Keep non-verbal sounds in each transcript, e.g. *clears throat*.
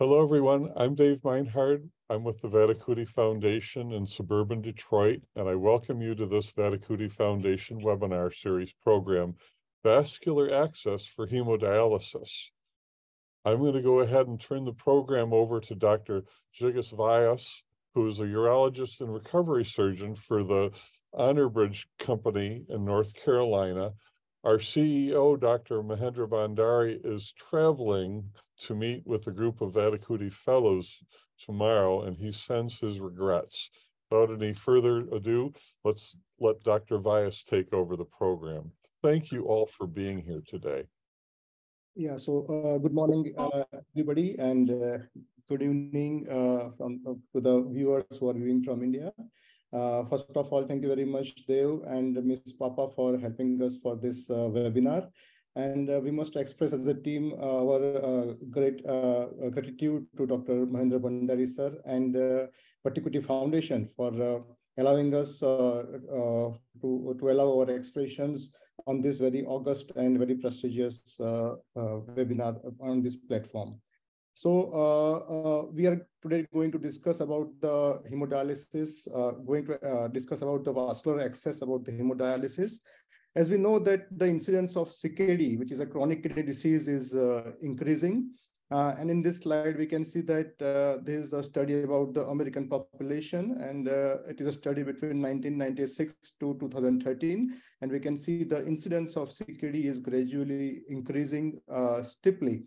Hello, everyone. I'm Dave Meinhard. I'm with the Vattikuti Foundation in suburban Detroit, and I welcome you to this Vattikuti Foundation webinar series program, Vascular Access for Hemodialysis. I'm going to go ahead and turn the program over to Dr. Jigish Vyas, who is a urologist and recovery surgeon for the HonorBridge Company in North Carolina. Our CEO, Dr. Mahendra Bhandari, is traveling to meet with a group of Vattikuti fellows tomorrow, and he sends his regrets. Without any further ado, let's let Dr. Vyas take over the program. Thank you all for being here today. Yeah, so uh, good morning, uh, everybody, and uh, good evening uh, from, uh, to the viewers who are viewing from India. Uh, first of all, thank you very much, Dev and Ms. Papa for helping us for this webinar. And uh, we must express as a team uh, our uh, great gratitude to Dr. Mahendra Bhandari sir and uh, Vattikuti Foundation for allowing us to, to allow our expressions on this very august and very prestigious webinar on this platform. So uh, uh, we are today going to discuss about the hemodialysis, uh, going to discuss about the vascular access about the hemodialysis, as we know that the incidence of CKD, which is a chronic kidney disease, is increasing. Uh, and in this slide, we can see that uh, there is a study about the American population, and uh, it is a study between 1996 to 2013. And we can see the incidence of CKD is gradually increasing steeply.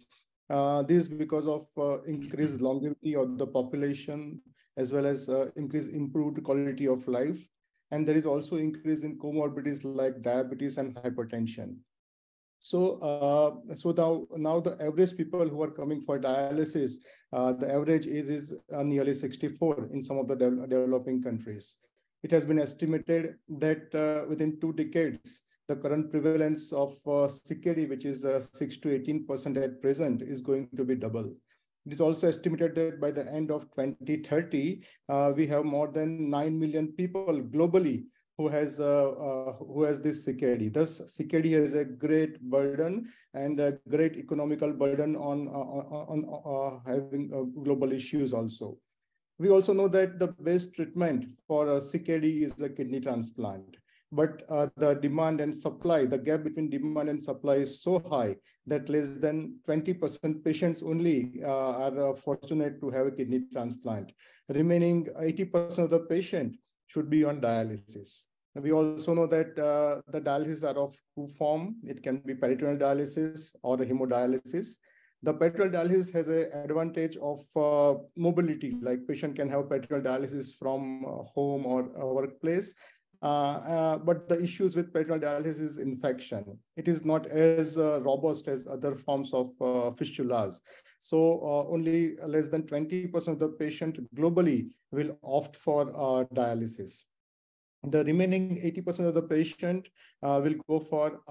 Uh, this because of increased longevity of the population, as well as increased improved quality of life and there is also increase in comorbidities like diabetes and hypertension. So, uh, so now, now the average people who are coming for dialysis, uh, the average age is uh, nearly 64 in some of the de developing countries. It has been estimated that uh, within two decades, the current prevalence of uh, CKD, which is uh, 6 to 18% at present, is going to be double. It is also estimated that by the end of 2030, uh, we have more than 9 million people globally who has uh, uh, who has this CKD. Thus, CKD has a great burden and a great economical burden on, on, on having global issues also. We also know that the best treatment for CKD is a kidney transplant but uh, the demand and supply, the gap between demand and supply is so high that less than 20% patients only uh, are uh, fortunate to have a kidney transplant. Remaining 80% of the patient should be on dialysis. We also know that uh, the dialysis are of two form. It can be peritoneal dialysis or hemodialysis. The peritoneal dialysis has an advantage of uh, mobility, like patient can have peritoneal dialysis from uh, home or workplace, uh, uh, Uh, uh, but the issues with peritoneal dialysis is infection. It is not as uh, robust as other forms of uh, fistulas. So only less than 20% of the patient globally will opt for dialysis. The remaining 80% of the patient will go for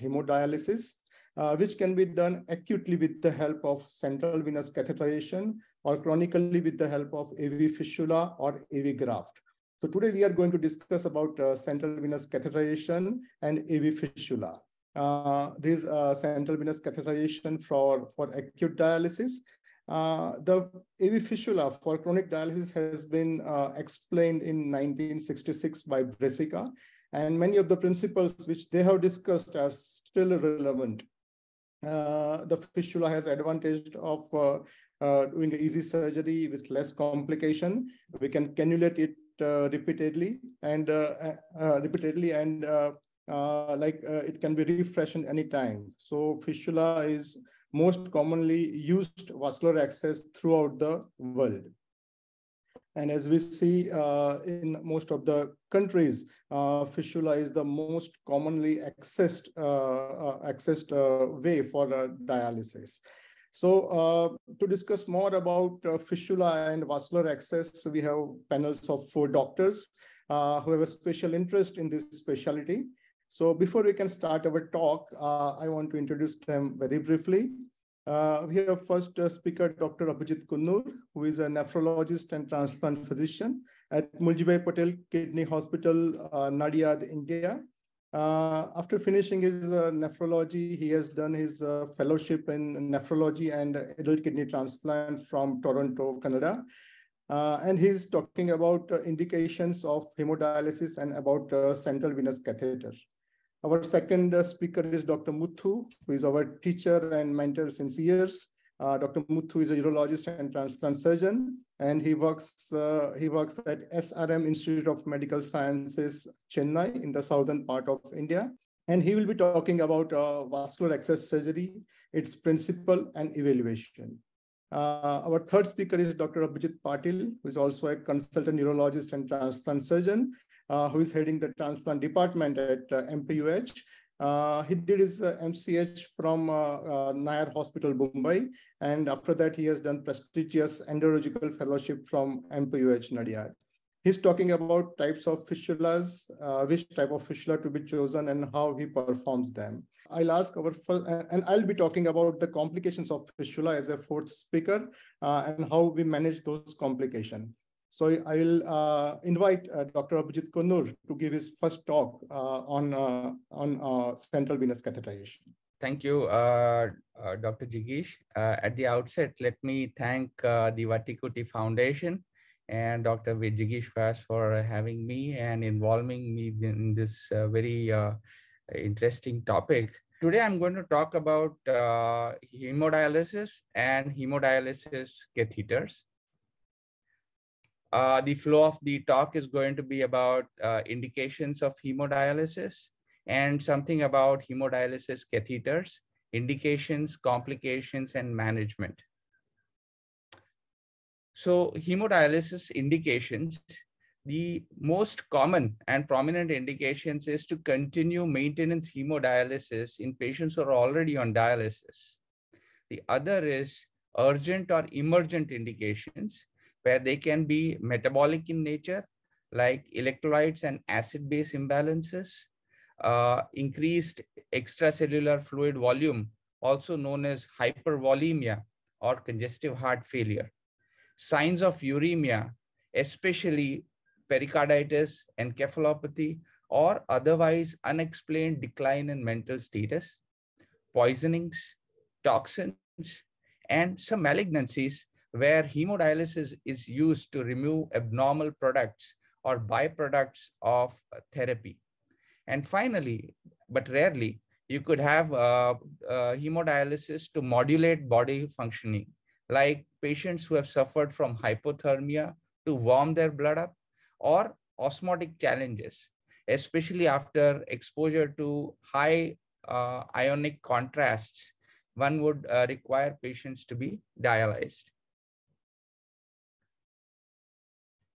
hemodialysis, uh, which can be done acutely with the help of central venous catheterization or chronically with the help of AV fistula or AV graft. So today we are going to discuss about uh, central venous catheterization and AV fistula. Uh, this uh, central venous catheterization for, for acute dialysis. Uh, the AV fistula for chronic dialysis has been uh, explained in 1966 by Březina, and many of the principles which they have discussed are still relevant. Uh, the fistula has advantage of doing easy surgery with less complication. We can cannulate it uh, repeatedly and uh, uh, repeatedly and like it can be refreshed any time. So fistula is most commonly used vascular access throughout the world. And as we see uh, in most of the countries, uh, fistula is the most commonly accessed, uh, accessed way for dialysis. So uh, to discuss more about uh, fistula and vascular access, we have panels of four doctors uh, who have a special interest in this specialty. So before we can start our talk, uh, I want to introduce them very briefly. Uh, we have first uh, speaker, Dr. Abhijit Konnur, who is a nephrologist and transplant physician at Muljibhai Patel Kidney Hospital, Nadiad, India. Uh, after finishing his uh, nephrology, he has done his uh, fellowship in nephrology and adult kidney transplant from Toronto, Canada. Uh, and he's talking about uh, indications of hemodialysis and about uh, central venous catheter. Our second speaker is Dr. Muthu, who is our teacher and mentor since years. Uh, Dr. Muthu is a urologist and transplant surgeon, and he works uh, he works at SRM Institute of Medical Sciences, Chennai, in the southern part of India. And he will be talking about uh, vascular access surgery, its principle and evaluation. Uh, our third speaker is Dr. Abhijit Patel, who is also a consultant neurologist and transplant surgeon, uh, who is heading the transplant department at uh, MPUH. Uh, he did his uh, MCH from uh, uh, Nair Hospital, Mumbai. And after that, he has done prestigious endourological fellowship from MPUH Nadiad. He's talking about types of fistulas, uh, which type of fistula to be chosen and how he performs them. I'll ask our, and I'll be talking about the complications of fistula as a fourth speaker uh, and how we manage those complications. So I will uh, invite uh, Dr. Abhijit Konnur to give his first talk uh, on, uh, on uh, central venous catheterization. Thank you, Dr. Jigish. at the outset, let me thank the Vattikuti Foundation and Dr. Jigish Vyas for having me and involving me in this very interesting topic. Today, I'm going to talk about uh, hemodialysis and hemodialysis catheters. Uh, the flow of the talk is going to be about uh, indications of hemodialysis and something about hemodialysis catheters, indications, complications, and management. So hemodialysis indications the most common and prominent indications is to continue maintenance hemodialysis in patients who are already on dialysis. The other is urgent or emergent indications where they can be metabolic in nature, like electrolytes and acid-base imbalances, uh, increased extracellular fluid volume, also known as hypervolemia or congestive heart failure. Signs of uremia, especially pericarditis, and encephalopathy, or otherwise unexplained decline in mental status, poisonings, toxins, and some malignancies where hemodialysis is used to remove abnormal products or byproducts of therapy. And finally, but rarely, you could have uh, uh, hemodialysis to modulate body functioning, like patients who have suffered from hypothermia to warm their blood up or osmotic challenges, especially after exposure to high uh, ionic contrasts, one would uh, require patients to be dialyzed.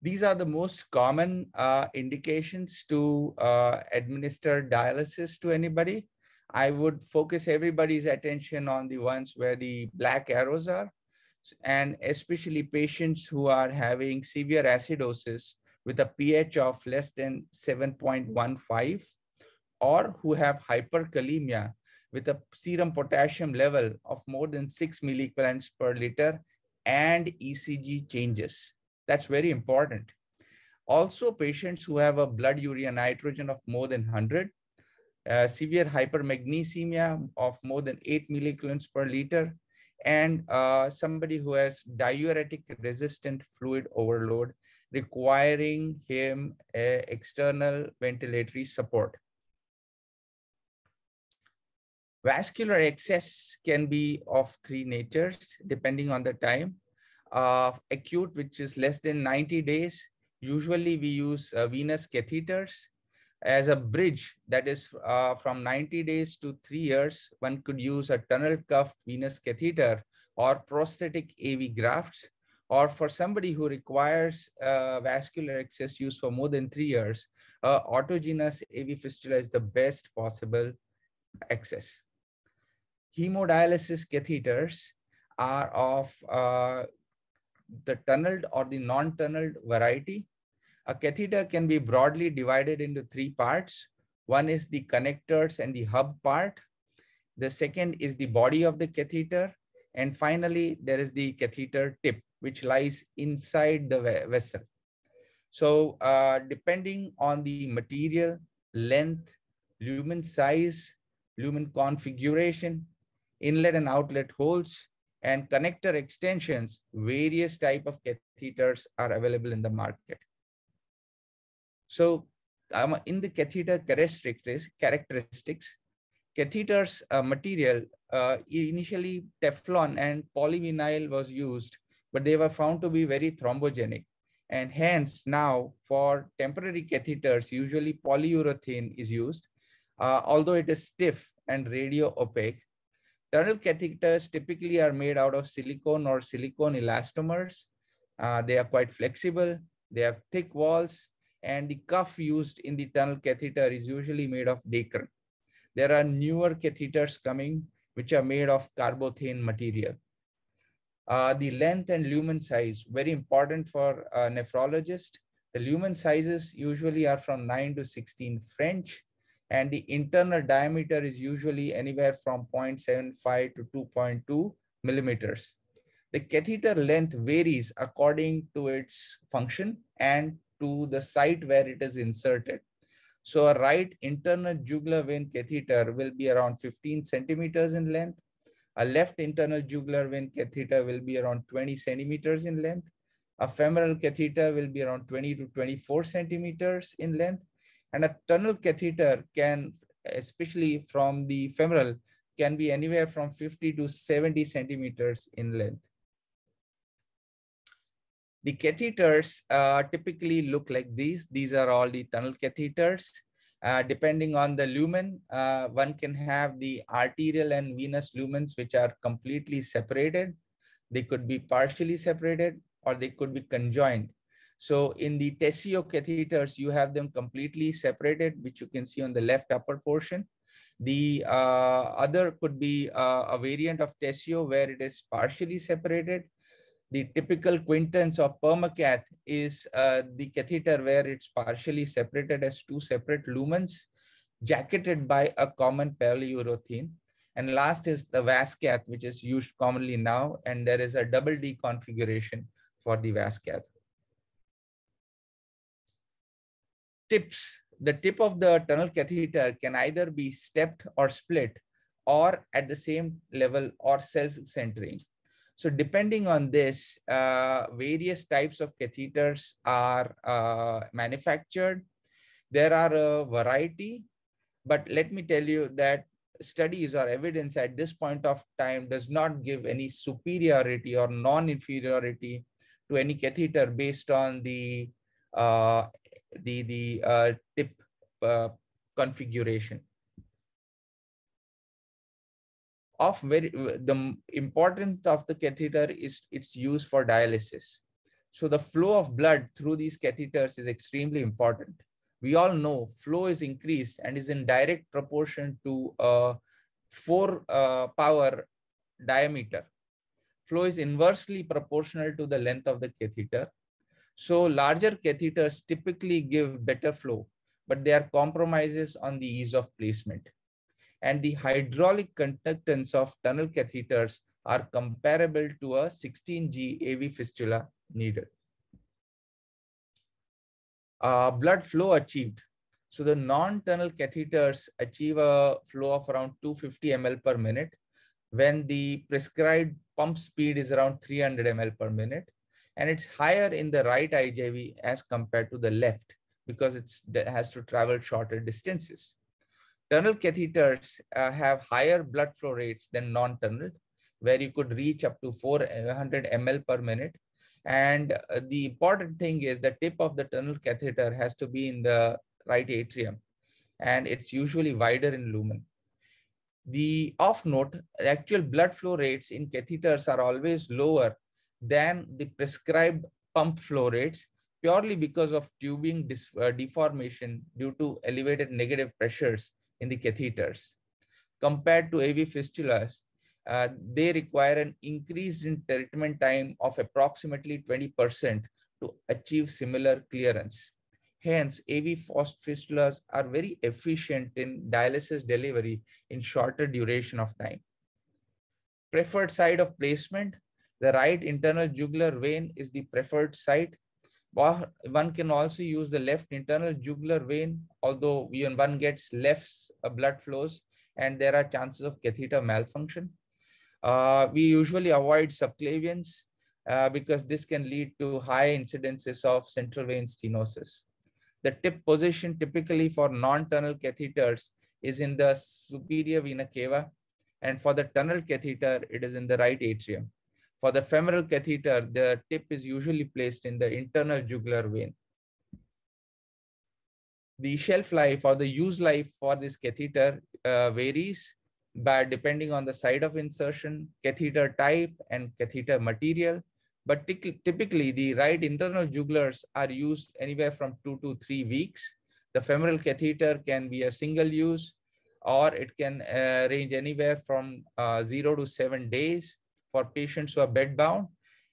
These are the most common uh, indications to uh, administer dialysis to anybody. I would focus everybody's attention on the ones where the black arrows are, and especially patients who are having severe acidosis with a pH of less than 7.15 or who have hyperkalemia with a serum potassium level of more than 6 milliequivalents per liter and ECG changes. That's very important. Also, patients who have a blood urea nitrogen of more than 100, uh, severe hypermagnesemia of more than 8 milliequivalents per liter, and uh, somebody who has diuretic resistant fluid overload requiring him external ventilatory support. Vascular excess can be of three natures depending on the time. Uh, acute, which is less than 90 days. Usually we use uh, venous catheters as a bridge that is uh, from 90 days to three years. One could use a tunnel cuff venous catheter or prosthetic AV grafts or for somebody who requires uh, vascular access use for more than three years, uh, autogenous AV fistula is the best possible access. Hemodialysis catheters are of uh, the tunneled or the non-tunneled variety. A catheter can be broadly divided into three parts. One is the connectors and the hub part. The second is the body of the catheter. And finally, there is the catheter tip which lies inside the vessel. So uh, depending on the material, length, lumen size, lumen configuration, inlet and outlet holes, and connector extensions, various type of catheters are available in the market. So um, in the catheter characteristics, characteristics catheters uh, material, uh, initially Teflon and polyvinyl was used, but they were found to be very thrombogenic. And hence now for temporary catheters, usually polyurethane is used, uh, although it is stiff and radio opaque. Tunnel catheters typically are made out of silicone or silicone elastomers. Uh, they are quite flexible. They have thick walls and the cuff used in the tunnel catheter is usually made of Dacron. There are newer catheters coming which are made of carbothane material. Uh, the length and lumen size, very important for a nephrologist. The lumen sizes usually are from 9 to 16 French, and the internal diameter is usually anywhere from 0.75 to 2.2 millimeters. The catheter length varies according to its function and to the site where it is inserted. So a right internal jugular vein catheter will be around 15 centimeters in length. A left internal jugular vein catheter will be around 20 centimeters in length. A femoral catheter will be around 20 to 24 centimeters in length. And a tunnel catheter can, especially from the femoral, can be anywhere from 50 to 70 centimeters in length. The catheters uh, typically look like these. These are all the tunnel catheters. Uh, depending on the lumen, uh, one can have the arterial and venous lumens, which are completely separated. They could be partially separated or they could be conjoined. So in the Tesio catheters, you have them completely separated, which you can see on the left upper portion. The uh, other could be uh, a variant of Tesio where it is partially separated the typical quintance of permacath is uh, the catheter where it's partially separated as two separate lumens jacketed by a common polyurethane. And last is the Vascath, which is used commonly now, and there is a double D configuration for the Vascath. Tips. The tip of the tunnel catheter can either be stepped or split or at the same level or self-centering. So depending on this, uh, various types of catheters are uh, manufactured. There are a variety, but let me tell you that studies or evidence at this point of time does not give any superiority or non-inferiority to any catheter based on the uh, the the uh, tip uh, configuration. of very the importance of the catheter is its use for dialysis. So the flow of blood through these catheters is extremely important. We all know flow is increased and is in direct proportion to a four uh, power diameter. Flow is inversely proportional to the length of the catheter. So larger catheters typically give better flow, but they are compromises on the ease of placement and the hydraulic conductance of tunnel catheters are comparable to a 16G AV fistula needle. Uh, blood flow achieved. So the non-tunnel catheters achieve a flow of around 250 ml per minute when the prescribed pump speed is around 300 ml per minute. And it's higher in the right IJV as compared to the left because it has to travel shorter distances. Tunnel catheters uh, have higher blood flow rates than non-tunnel, where you could reach up to 400 ml per minute. And uh, the important thing is the tip of the tunnel catheter has to be in the right atrium, and it's usually wider in lumen. The off note, actual blood flow rates in catheters are always lower than the prescribed pump flow rates purely because of tubing uh, deformation due to elevated negative pressures in the catheters. Compared to AV fistulas, uh, they require an increase in treatment time of approximately 20% to achieve similar clearance. Hence, AV fistulas are very efficient in dialysis delivery in shorter duration of time. Preferred site of placement, the right internal jugular vein is the preferred site. One can also use the left internal jugular vein, although when one gets left uh, blood flows and there are chances of catheter malfunction. Uh, we usually avoid subclavians uh, because this can lead to high incidences of central vein stenosis. The tip position typically for non-tunnel catheters is in the superior vena cava. And for the tunnel catheter, it is in the right atrium. For the femoral catheter, the tip is usually placed in the internal jugular vein. The shelf life or the use life for this catheter uh, varies by depending on the site of insertion, catheter type, and catheter material. But typically, the right internal jugulars are used anywhere from two to three weeks. The femoral catheter can be a single use, or it can uh, range anywhere from uh, zero to seven days for patients who are bedbound.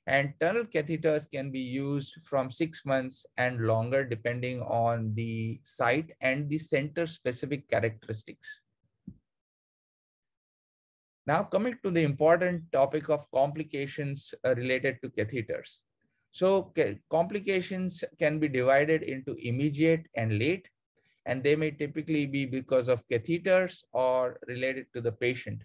And tunnel catheters can be used from six months and longer, depending on the site and the center specific characteristics. Now coming to the important topic of complications uh, related to catheters. So complications can be divided into immediate and late, and they may typically be because of catheters or related to the patient.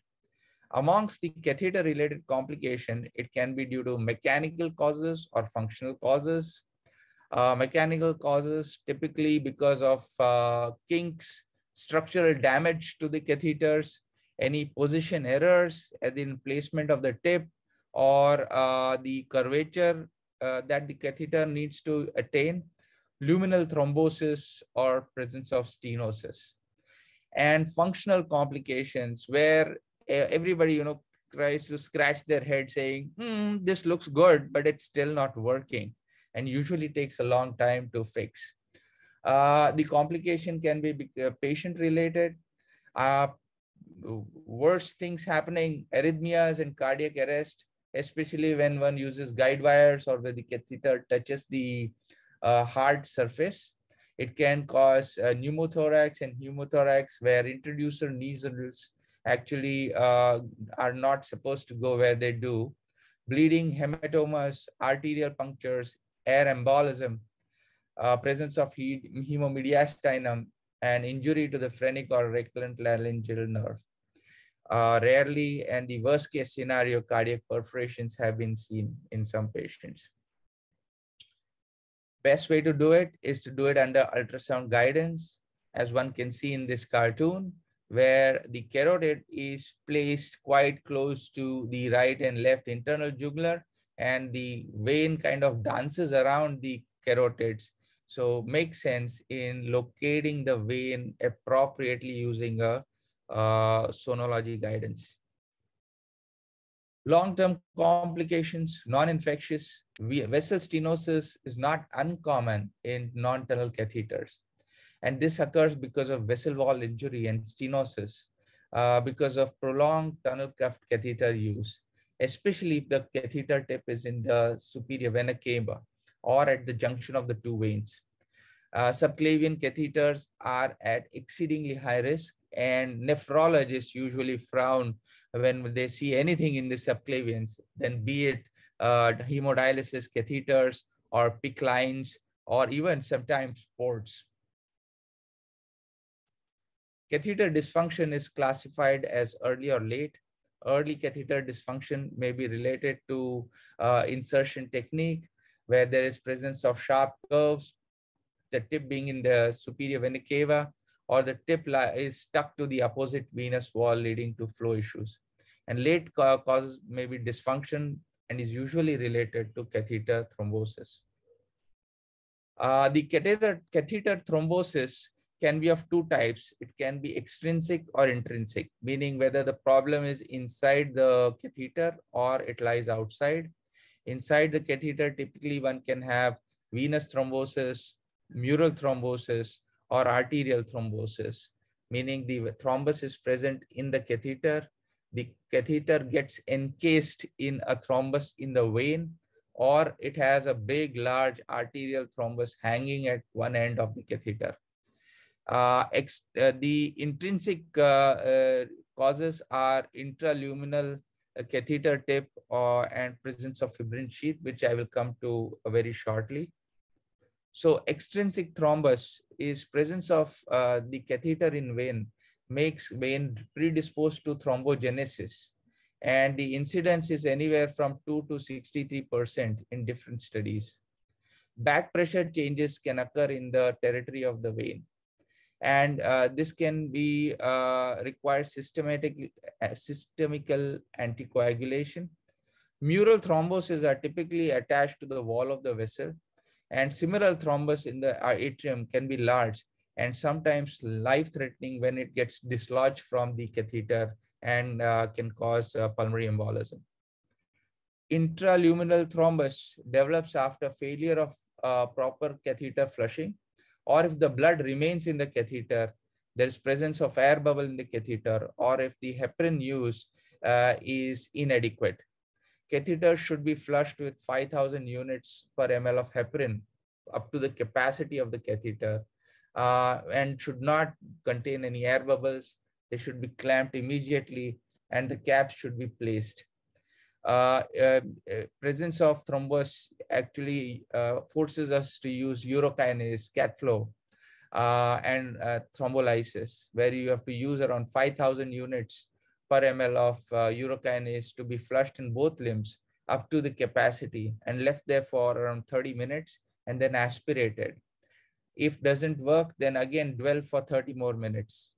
Amongst the catheter related complication, it can be due to mechanical causes or functional causes. Uh, mechanical causes typically because of uh, kinks, structural damage to the catheters, any position errors at the placement of the tip or uh, the curvature uh, that the catheter needs to attain, luminal thrombosis or presence of stenosis. And functional complications where everybody, you know, tries to scratch their head saying, hmm, this looks good, but it's still not working and usually takes a long time to fix. Uh, the complication can be uh, patient related. Uh, worse things happening, arrhythmias and cardiac arrest, especially when one uses guide wires or when the catheter touches the uh, hard surface. It can cause uh, pneumothorax and pneumothorax where introducer needles actually uh, are not supposed to go where they do. Bleeding, hematomas, arterial punctures, air embolism, uh, presence of hemomediastinum, and injury to the phrenic or recurrent laryngeal nerve. Uh, rarely, and the worst case scenario, cardiac perforations have been seen in some patients. Best way to do it is to do it under ultrasound guidance, as one can see in this cartoon, where the carotid is placed quite close to the right and left internal jugular, and the vein kind of dances around the carotids so makes sense in locating the vein appropriately using a uh, sonology guidance. Long-term complications, non-infectious, vessel stenosis is not uncommon in non-tunnel catheters. And this occurs because of vessel wall injury and stenosis uh, because of prolonged tunnel cuffed catheter use, especially if the catheter tip is in the superior vena cava or at the junction of the two veins. Uh, subclavian catheters are at exceedingly high risk and nephrologists usually frown when they see anything in the subclavians, then be it uh, hemodialysis catheters or PICC lines or even sometimes ports. Catheter dysfunction is classified as early or late. Early catheter dysfunction may be related to uh, insertion technique, where there is presence of sharp curves, the tip being in the superior vena cava, or the tip is stuck to the opposite venous wall leading to flow issues. And late causes may be dysfunction and is usually related to catheter thrombosis. Uh, the catheter, catheter thrombosis can be of two types. It can be extrinsic or intrinsic, meaning whether the problem is inside the catheter or it lies outside. Inside the catheter, typically one can have venous thrombosis, mural thrombosis, or arterial thrombosis, meaning the thrombus is present in the catheter. The catheter gets encased in a thrombus in the vein, or it has a big, large arterial thrombus hanging at one end of the catheter. Uh, uh, the intrinsic uh, causes are intraluminal catheter tip and presence of fibrin sheath, which I will come to very shortly. So extrinsic thrombus is presence of uh, the catheter in vein makes vein predisposed to thrombogenesis. And the incidence is anywhere from 2 to 63% in different studies. Back pressure changes can occur in the territory of the vein. And uh, this can be uh, require systematic, uh, systemical anticoagulation. Mural thrombosis are typically attached to the wall of the vessel and similar thrombus in the atrium can be large and sometimes life-threatening when it gets dislodged from the catheter and uh, can cause uh, pulmonary embolism. Intraluminal thrombus develops after failure of uh, proper catheter flushing, or if the blood remains in the catheter, there is presence of air bubble in the catheter, or if the heparin use uh, is inadequate. Catheter should be flushed with 5000 units per ml of heparin up to the capacity of the catheter uh, and should not contain any air bubbles. They should be clamped immediately and the caps should be placed. Uh, uh, uh presence of thrombus actually forces us to use urokinase, Cathflo, and thrombolysis, where you have to use around 5,000 units per ml of urokinase to be flushed in both limbs up to the capacity and left there for around 30 minutes and then aspirated. If doesn't work, then again dwell for 30 more minutes.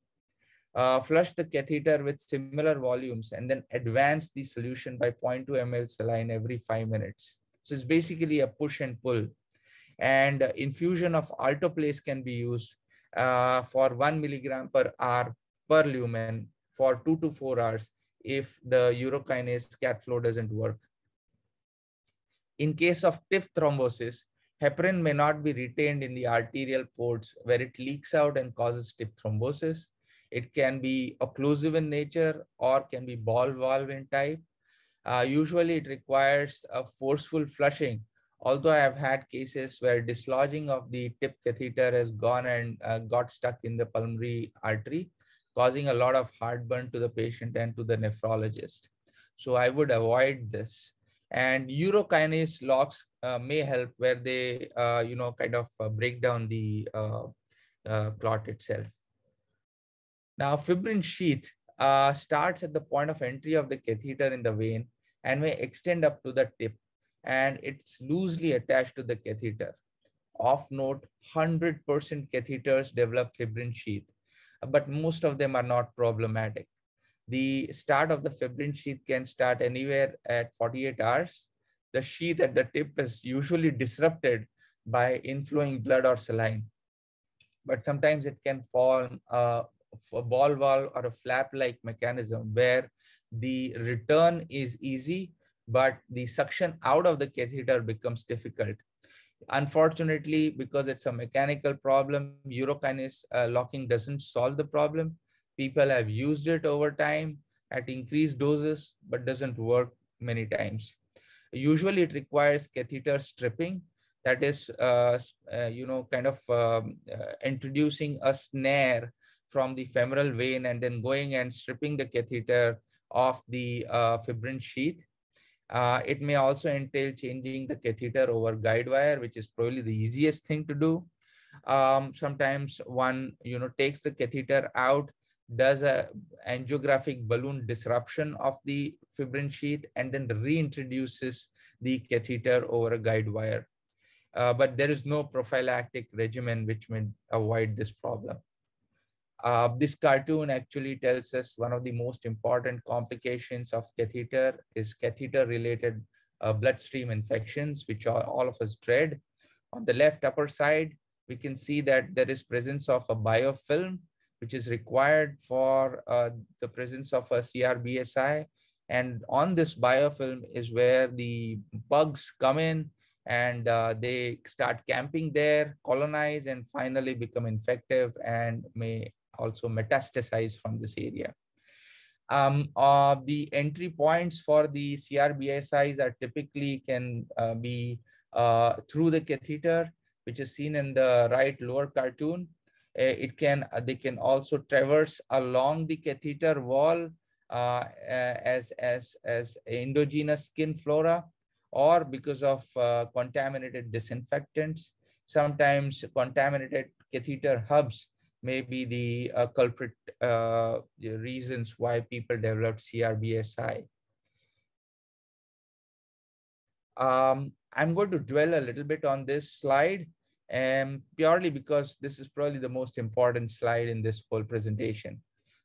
Uh, flush the catheter with similar volumes and then advance the solution by 0.2 ml saline every five minutes. So it's basically a push and pull. And uh, infusion of alteplase can be used uh, for one milligram per hour per lumen for two to four hours if the urokinase Cathflo doesn't work. In case of tip thrombosis, heparin may not be retained in the arterial ports where it leaks out and causes tip thrombosis. It can be occlusive in nature or can be ball valve in type. Uh, usually it requires a forceful flushing, although I have had cases where dislodging of the tip catheter has gone and uh, got stuck in the pulmonary artery, causing a lot of heartburn to the patient and to the nephrologist. So I would avoid this and urokinase locks uh, may help where they uh, you know kind of uh, break down the uh, clot itself now fibrin sheath uh, starts at the point of entry of the catheter in the vein and may extend up to the tip and it's loosely attached to the catheter of note 100% catheters develop fibrin sheath but most of them are not problematic the start of the fibrin sheath can start anywhere at 48 hours. The sheath at the tip is usually disrupted by inflowing blood or saline. But sometimes it can form a, a ball valve or a flap-like mechanism where the return is easy, but the suction out of the catheter becomes difficult. Unfortunately, because it's a mechanical problem, urokinase uh, locking doesn't solve the problem. People have used it over time at increased doses, but doesn't work many times. Usually it requires catheter stripping, that is, uh, uh, you know, kind of um, uh, introducing a snare from the femoral vein and then going and stripping the catheter off the uh, fibrin sheath. Uh, it may also entail changing the catheter over guide wire, which is probably the easiest thing to do. Um, sometimes one, you know, takes the catheter out does a angiographic balloon disruption of the fibrin sheath and then reintroduces the catheter over a guide wire. Uh, but there is no prophylactic regimen which may avoid this problem. Uh, this cartoon actually tells us one of the most important complications of catheter is catheter related uh, bloodstream infections, which are, all of us dread. On the left upper side, we can see that there is presence of a biofilm which is required for uh, the presence of a CRBSI. And on this biofilm is where the bugs come in and uh, they start camping there, colonize, and finally become infective and may also metastasize from this area. Um, uh, the entry points for the CRBSIs are typically can uh, be uh, through the catheter, which is seen in the right lower cartoon, Eh, it can uh, they can also traverse along the catheter wall uh, as as as endogenous skin flora or because of uh, contaminated disinfectants Sometimes contaminated catheter hubs may be the uh, culprit uh, the reasons why people develop CRBSI. Um, I'm going to dwell a little bit on this slide and purely because this is probably the most important slide in this whole presentation.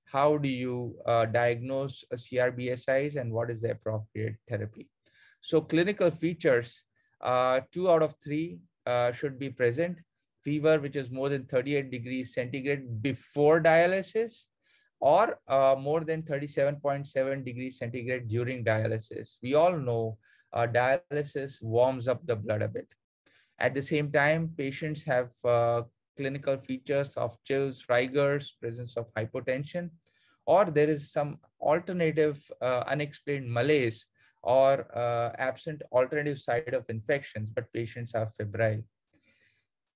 How do you uh, diagnose a CRBSIs and what is the appropriate therapy? So clinical features, uh, two out of three uh, should be present. Fever, which is more than 38 degrees centigrade before dialysis, or uh, more than 37.7 degrees centigrade during dialysis. We all know uh, dialysis warms up the blood a bit. At the same time, patients have uh, clinical features of chills, rigors, presence of hypotension, or there is some alternative uh, unexplained malaise or uh, absent alternative side of infections, but patients are febrile.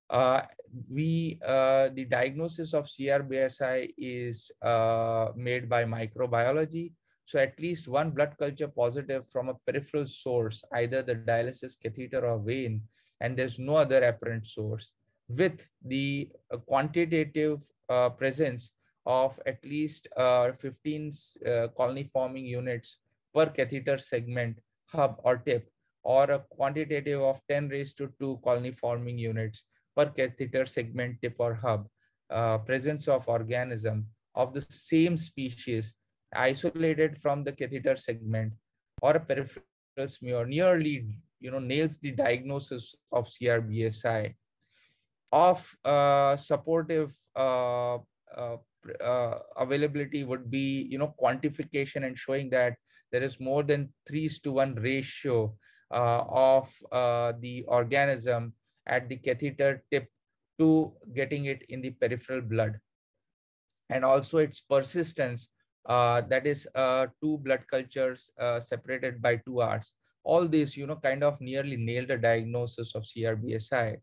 Uh, we uh, the diagnosis of CRBSI is uh, made by microbiology. So at least one blood culture positive from a peripheral source, either the dialysis catheter or vein, and there's no other apparent source with the quantitative uh, presence of at least uh, 15 uh, colony forming units per catheter segment hub or tip or a quantitative of 10 raised to 2 colony forming units per catheter segment tip or hub uh, presence of organism of the same species isolated from the catheter segment or a peripheral smear nearly you know, nails the diagnosis of CRBSI. Of uh, supportive uh, uh, uh, availability would be, you know, quantification and showing that there is more than three to one ratio uh, of uh, the organism at the catheter tip to getting it in the peripheral blood. And also its persistence, that is two blood cultures separated by two hours all these, you know, kind of nearly nailed a diagnosis of CRBSI.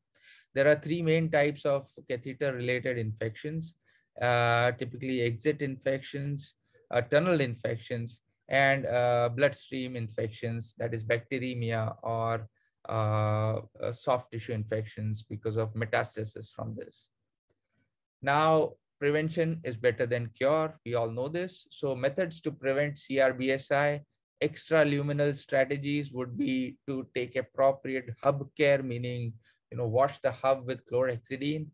There are three main types of catheter-related infections, uh, typically exit infections, uh, tunnel infections, and uh, bloodstream infections, that is bacteremia or uh, uh, soft tissue infections because of metastasis from this. Now, prevention is better than cure. We all know this. So methods to prevent CRBSI extraluminal strategies would be to take appropriate hub care, meaning, you know, wash the hub with chlorhexidine,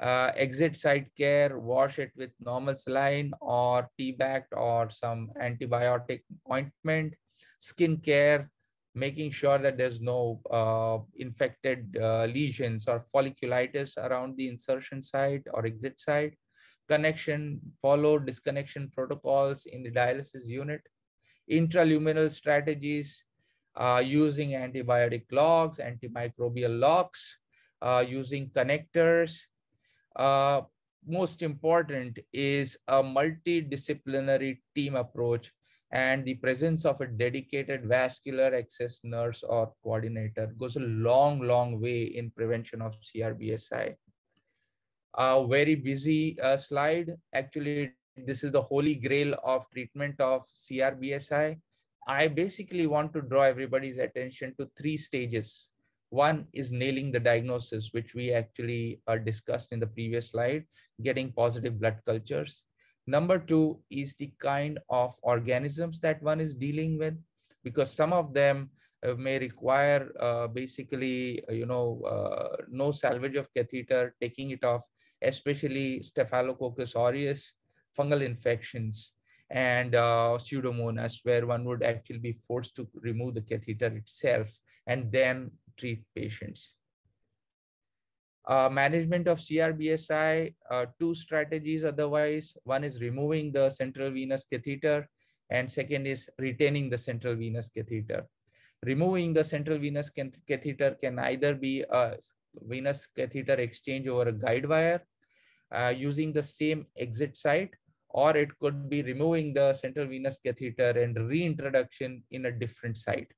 uh, exit site care, wash it with normal saline or T-bact or some antibiotic ointment, skin care, making sure that there's no uh, infected uh, lesions or folliculitis around the insertion site or exit site, connection, follow disconnection protocols in the dialysis unit, intraluminal strategies uh, using antibiotic locks, antimicrobial locks, uh, using connectors. Uh, most important is a multidisciplinary team approach and the presence of a dedicated vascular access nurse or coordinator goes a long, long way in prevention of CRBSI. A very busy uh, slide. Actually, this is the holy grail of treatment of CRBSI. I basically want to draw everybody's attention to three stages. One is nailing the diagnosis, which we actually uh, discussed in the previous slide, getting positive blood cultures. Number two is the kind of organisms that one is dealing with, because some of them uh, may require uh, basically, uh, you know, uh, no salvage of catheter, taking it off, especially Staphylococcus aureus, fungal infections and uh, pseudomonas where one would actually be forced to remove the catheter itself and then treat patients. Uh, management of CRBSI, uh, two strategies otherwise. One is removing the central venous catheter and second is retaining the central venous catheter. Removing the central venous catheter can either be a venous catheter exchange over a guide wire uh, using the same exit site or it could be removing the central venous catheter and reintroduction in a different site.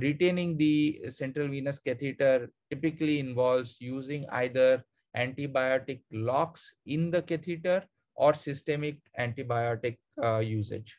Retaining the central venous catheter typically involves using either antibiotic locks in the catheter or systemic antibiotic uh, usage.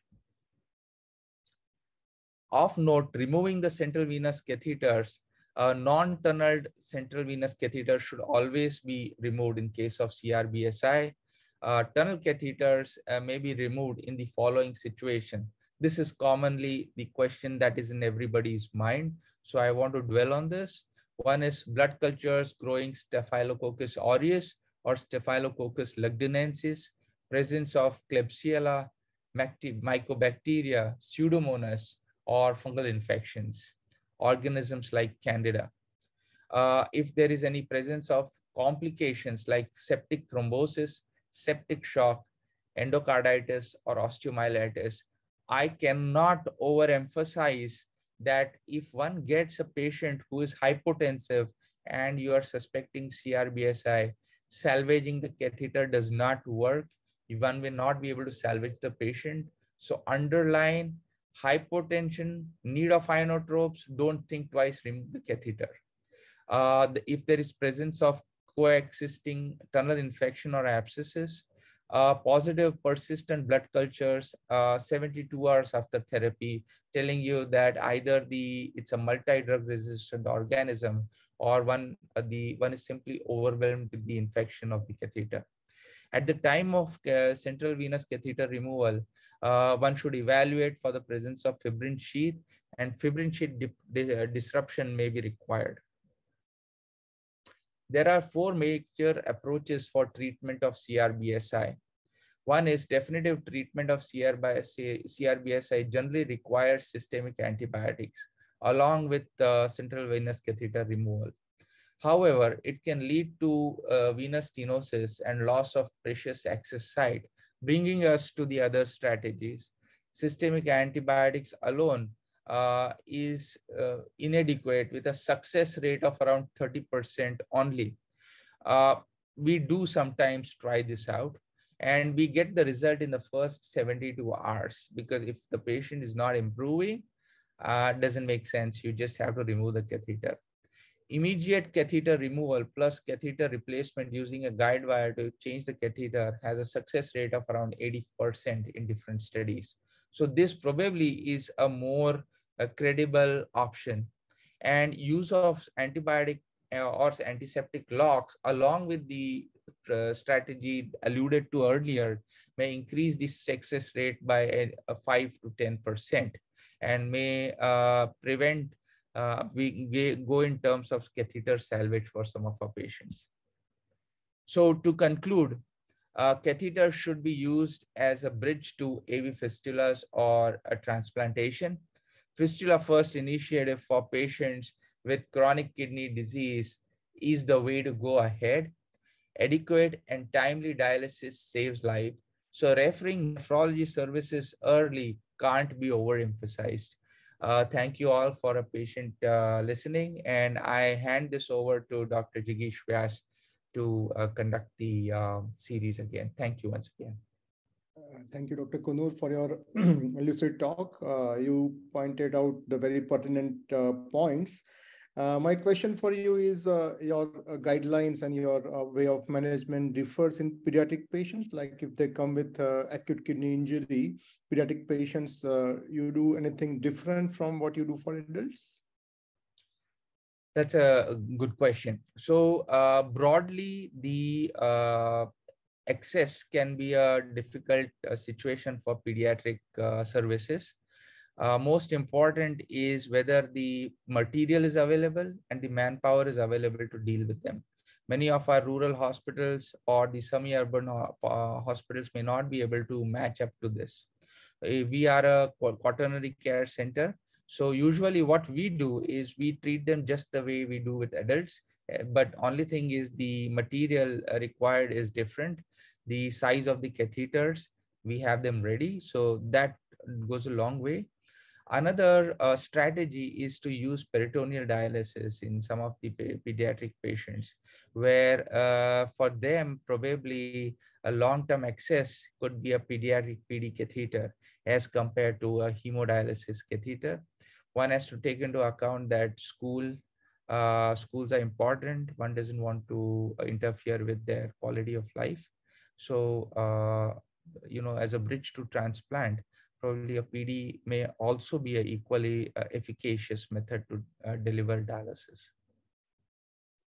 Of note, removing the central venous catheters A non-tunneled central venous catheter should always be removed in case of CRBSI. Uh, tunnel catheters uh, may be removed in the following situation. This is commonly the question that is in everybody's mind. So I want to dwell on this. One is blood cultures growing Staphylococcus aureus or Staphylococcus lugdunensis, presence of Klebsiella, mycobacteria, pseudomonas, or fungal infections, organisms like Candida. Uh, if there is any presence of complications like septic thrombosis, septic shock, endocarditis, or osteomyelitis, I cannot overemphasize that if one gets a patient who is hypotensive and you are suspecting CRBSI, salvaging the catheter does not work. One will not be able to salvage the patient. So underline hypotension, need of inotropes, don't think twice, remove the catheter. Uh, the, if there is presence of coexisting tunnel infection or abscesses, uh, positive persistent blood cultures uh, 72 hours after therapy telling you that either the it's a multi-drug resistant organism or one uh, the one is simply overwhelmed with the infection of the catheter. At the time of uh, central venous catheter removal uh, one should evaluate for the presence of fibrin sheath and fibrin sheath di di uh, disruption may be required there are four major approaches for treatment of CRBSI. One is definitive treatment of CRBSI generally requires systemic antibiotics along with uh, central venous catheter removal. However, it can lead to uh, venous stenosis and loss of precious access site, bringing us to the other strategies. Systemic antibiotics alone uh, is uh, inadequate with a success rate of around 30% only. Uh, we do sometimes try this out and we get the result in the first 72 hours because if the patient is not improving, uh, doesn't make sense. You just have to remove the catheter. Immediate catheter removal plus catheter replacement using a guide wire to change the catheter has a success rate of around 80% in different studies. So this probably is a more a credible option. And use of antibiotic uh, or antiseptic locks along with the uh, strategy alluded to earlier may increase the success rate by a, a 5 to 10% and may uh, prevent uh, we go in terms of catheter salvage for some of our patients. So to conclude, uh, catheter should be used as a bridge to AV fistulas or a transplantation. Fistula First initiative for patients with chronic kidney disease is the way to go ahead. Adequate and timely dialysis saves life. So referring nephrology services early can't be overemphasized. Uh, thank you all for a patient uh, listening. And I hand this over to Dr. Jigish Vyas to uh, conduct the um, series again. Thank you once again. Uh, thank you, Dr. Konnur, for your *clears throat* lucid talk. Uh, you pointed out the very pertinent uh, points. Uh, my question for you is uh, your uh, guidelines and your way of management differs in pediatric patients. Like if they come with acute kidney injury, pediatric patients, you do anything different from what you do for adults? That's a good question. So broadly, the access can be a difficult uh, situation for pediatric uh, services. Uh, most important is whether the material is available and the manpower is available to deal with them. Many of our rural hospitals or the semi-urban uh, hospitals may not be able to match up to this. Uh, we are a quaternary care center. So usually what we do is we treat them just the way we do with adults uh, but only thing is the material required is different the size of the catheters, we have them ready. So that goes a long way. Another uh, strategy is to use peritoneal dialysis in some of the pediatric patients, where uh, for them, probably a long-term access could be a pediatric PD catheter as compared to a hemodialysis catheter. One has to take into account that school uh, schools are important. One doesn't want to interfere with their quality of life. So, uh, you know, as a bridge to transplant, probably a PD may also be an equally uh, efficacious method to uh, deliver dialysis.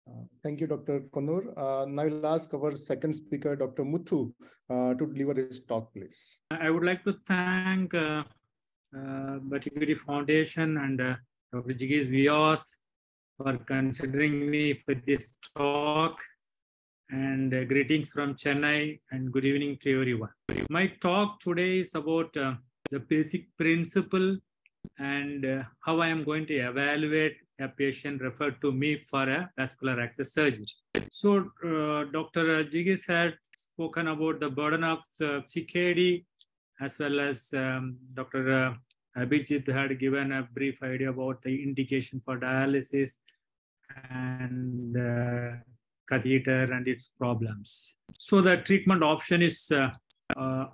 Uh, thank you, Dr. Konnur. Uh, now I'll ask our second speaker, Dr. Muthu, uh, to deliver his talk, please. I would like to thank uh, uh, Vattikuti Foundation and uh, Dr. Jigish Vyas for considering me for this talk. And uh, greetings from Chennai and good evening to everyone. My talk today is about uh, the basic principle and uh, how I am going to evaluate a patient referred to me for a vascular access surgery. So uh, Dr. Jigish had spoken about the burden of uh, CKD as well as um, Dr. Abhijit had given a brief idea about the indication for dialysis and uh, catheter and its problems. So the treatment option is uh, uh,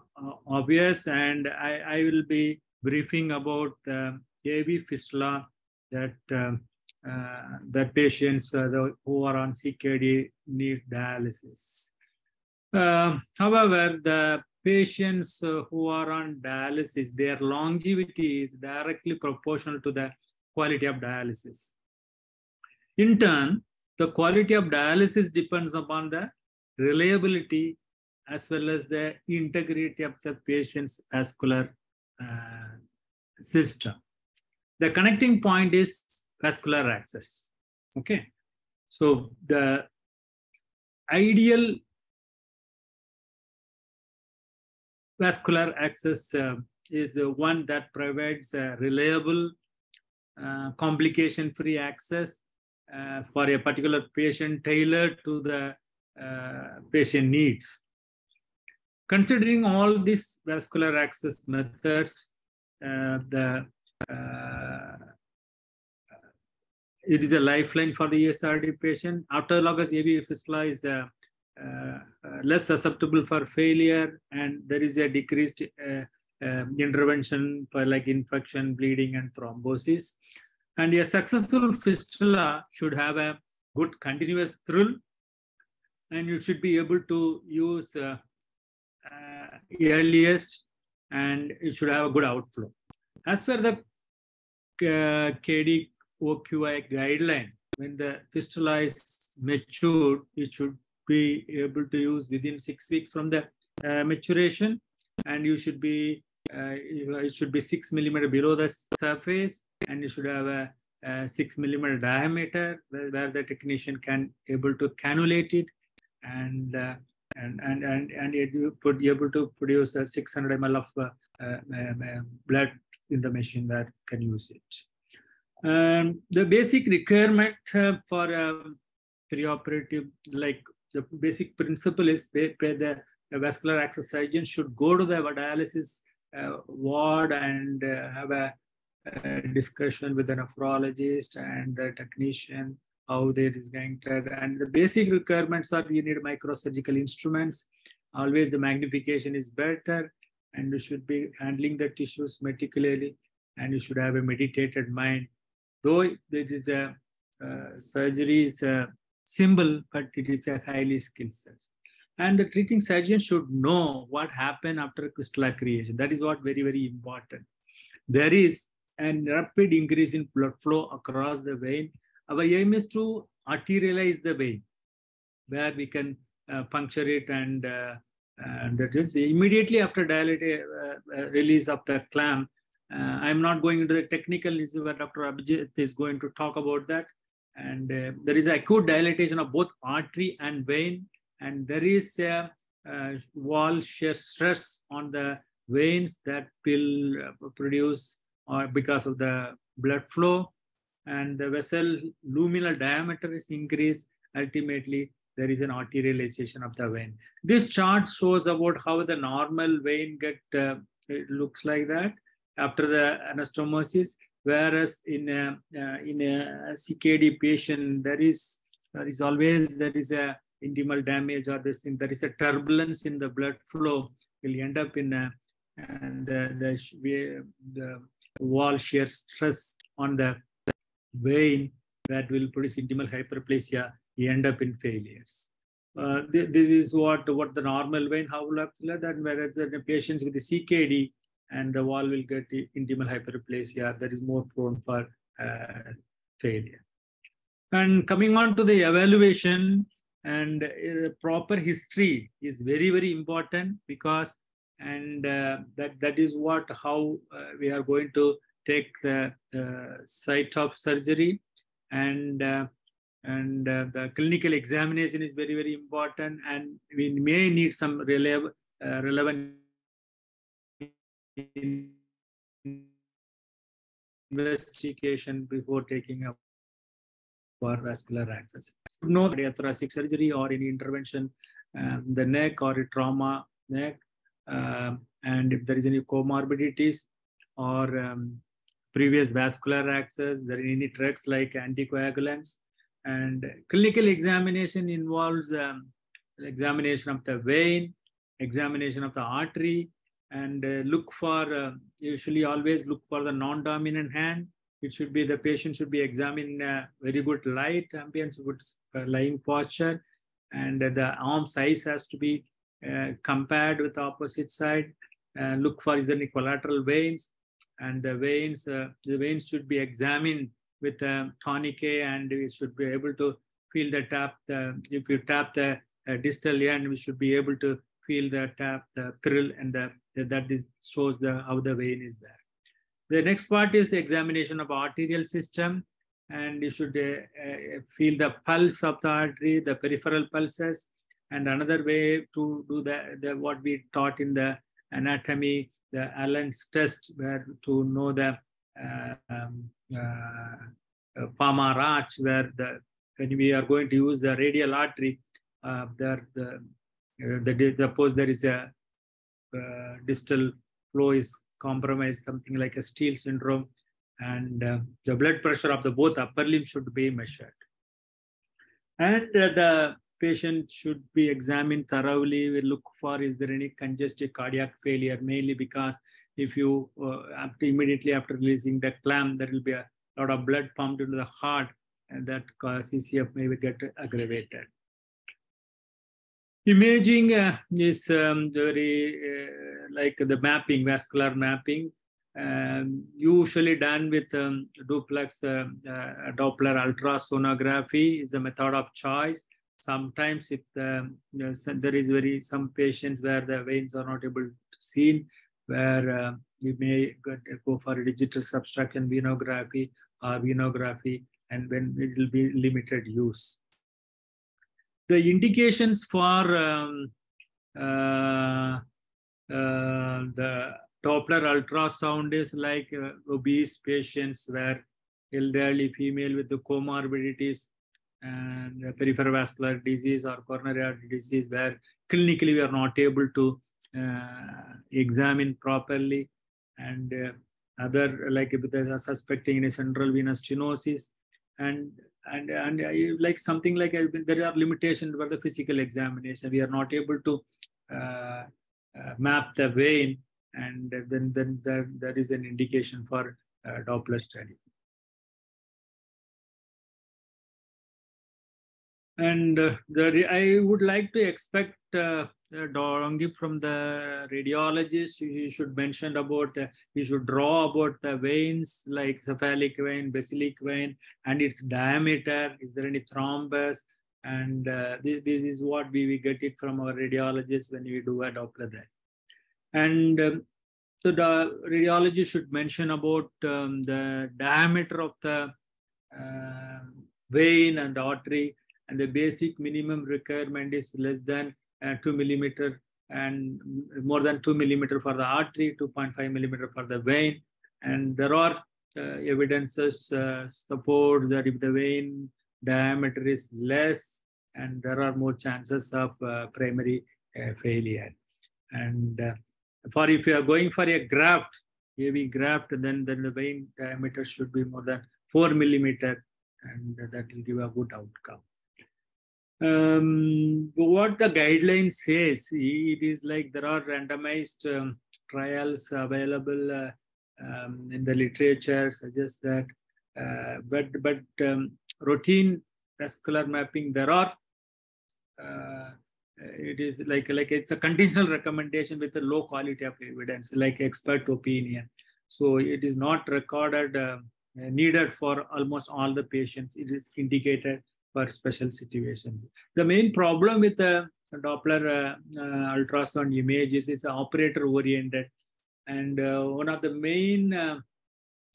obvious and I, I will be briefing about the AV fistula that um, uh, that patients uh, the, who are on CKD need dialysis. Uh, however, the patients uh, who are on dialysis, their longevity is directly proportional to the quality of dialysis. In turn, the quality of dialysis depends upon the reliability as well as the integrity of the patient's vascular uh, system. The connecting point is vascular access. Okay. So the ideal vascular access uh, is one that provides reliable, uh, complication-free access uh, for a particular patient tailored to the patient needs. Considering all these vascular access methods, the it is a lifeline for the ESRD patient. Autologous AV fistula is uh, less susceptible for failure, and there is a decreased uh, um, intervention for like infection, bleeding, and thrombosis. And a successful fistula should have a good continuous thrill, and you should be able to use uh, uh, earliest, and it should have a good outflow. As per the uh, KD OQI guideline, when the fistula is matured, it should be able to use within six weeks from the uh, maturation, and you should be uh, it should be six millimeter below the surface, and you should have a, a six millimeter diameter where, where, the technician can able to cannulate it, and uh, and and and and it would be able to produce a 600 ml of uh, uh, blood in the machine that can use it. Um, the basic requirement uh, for a preoperative, like the basic principle is the, the vascular access surgeon should go to the dialysis uh, ward and uh, have a, a, discussion with the nephrologist and the technician how there is going to and the basic requirements are you need microsurgical instruments. Always the magnification is better and you should be handling the tissues meticulously and you should have a meditated mind. Though it is a uh, surgery is a symbol, but it is a highly skilled surgery. And the treating surgeon should know what happened after fistula creation. That is what very, very important. There is a rapid increase in blood flow across the vein. Our aim is to arterialize the vein, where we can uh, puncture it and, uh, and that is immediately after dilate, uh, uh, release of the clamp, uh, I'm not going into the technical issue where Dr. Abhijit is going to talk about that. And uh, there is acute dilatation of both artery and vein. And there is a, a wall shear stress on the veins that will uh, produce or because of the blood flow. And the vessel luminal diameter is increased. Ultimately, there is an arterialization of the vein. This chart shows about how the normal vein get, uh, it looks like that after the anastomosis, whereas in a, uh, in a CKD patient, there is there is always there is a intimal damage or this thing, there is a turbulence in the blood flow will end up in a and the, the, the wall shear stress on the vein that will produce intimal hyperplasia, you end up in failures. Uh, th this is what, what the normal vein, how like that, whereas the patients with the CKD, and the wall will get intimal hyperplasia that is more prone for uh, failure. And coming on to the evaluation and uh, proper history is very, very important because and uh, that that is what how uh, we are going to take the site of surgery and uh, and uh, the clinical examination is very very important and we may need some relevant relevant investigation before taking up for vascular access. No thoracic surgery or any intervention, um, the neck or trauma neck, uh, and if there is any comorbidities or um, previous vascular access, there are any drugs like anticoagulants, and clinical examination involves um, examination of the vein, examination of the artery, and uh, look for, uh, usually always look for the non-dominant hand. It should be, the patient should be examined in a very good light, ambience, good uh, lying posture, and the arm size has to be uh, compared with the opposite side. Uh, look for is there any collateral veins, and the veins, uh, the veins should be examined with a tourniquet, and we should be able to feel the tap. The, if you tap the distal end, we should be able to feel the tap, the thrill, and the, that is shows the how the vein is there. The next part is the examination of arterial system, and you should uh, uh, feel the pulse of the artery, the peripheral pulses, and another way to do the, the what we taught in the anatomy, the Allen's test, where to know the uh, um, uh, palmar arch, where the when we are going to use the radial artery, uh, there the uh, the suppose there is a uh, distal flow is compromised, something like a steal syndrome, and uh, the blood pressure of the both upper limb should be measured. And the patient should be examined thoroughly. We look for is there any congestive cardiac failure, mainly because if you uh, after immediately after releasing the clamp, there will be a lot of blood pumped into the heart, and that CCF may get aggravated. Imaging uh, is um, very uh, like the mapping, vascular mapping, um, usually done with um, duplex uh, uh Doppler ultrasonography is the method of choice. Sometimes it, um, you know, there is very some patients where the veins are not able to see, where uh, we may go for a digital subtraction venography or venography, and when it will be limited use the indications for um, uh, uh, the Doppler ultrasound is like uh, obese patients where elderly female with the comorbidities and peripheral vascular disease or coronary artery disease where clinically we are not able to uh, examine properly and uh, other like if they are suspecting a central venous stenosis and and and like something like there are limitations for the physical examination. We are not able to uh, uh, map the vein, and then then there, there is an indication for uh, Doppler study. And uh, I would like to expect uh, uh, from the radiologist, he should mention about, uh, he should draw about the veins like cephalic vein, basilic vein, and its diameter. Is there any thrombus? And uh, this, this, is what we, we get it from our radiologists when we do a Doppler there. And um, so the radiologist should mention about um, the diameter of the uh, vein and artery, and the basic minimum requirement is less than 2 millimeter and more than 2 millimeter for the artery, 2.5 millimeter for the vein. And there are uh, evidences uh, supports that if the vein diameter is less and there are more chances of uh, primary failure. And for if you are going for a graft, AV graft, then, then the vein diameter should be more than 4 millimeter and that will give a good outcome um, what the guideline says, it is like there are randomized um, trials available uh, um, in the literature suggest that, uh, but but um, routine vascular mapping there are uh, it is like like it's a conditional recommendation with a low quality of evidence, like expert opinion. So it is not recorded uh, needed for almost all the patients. It is indicated for special situations. The main problem with the Doppler uh, uh, ultrasound images is it's operator oriented. And uh, one of the main uh,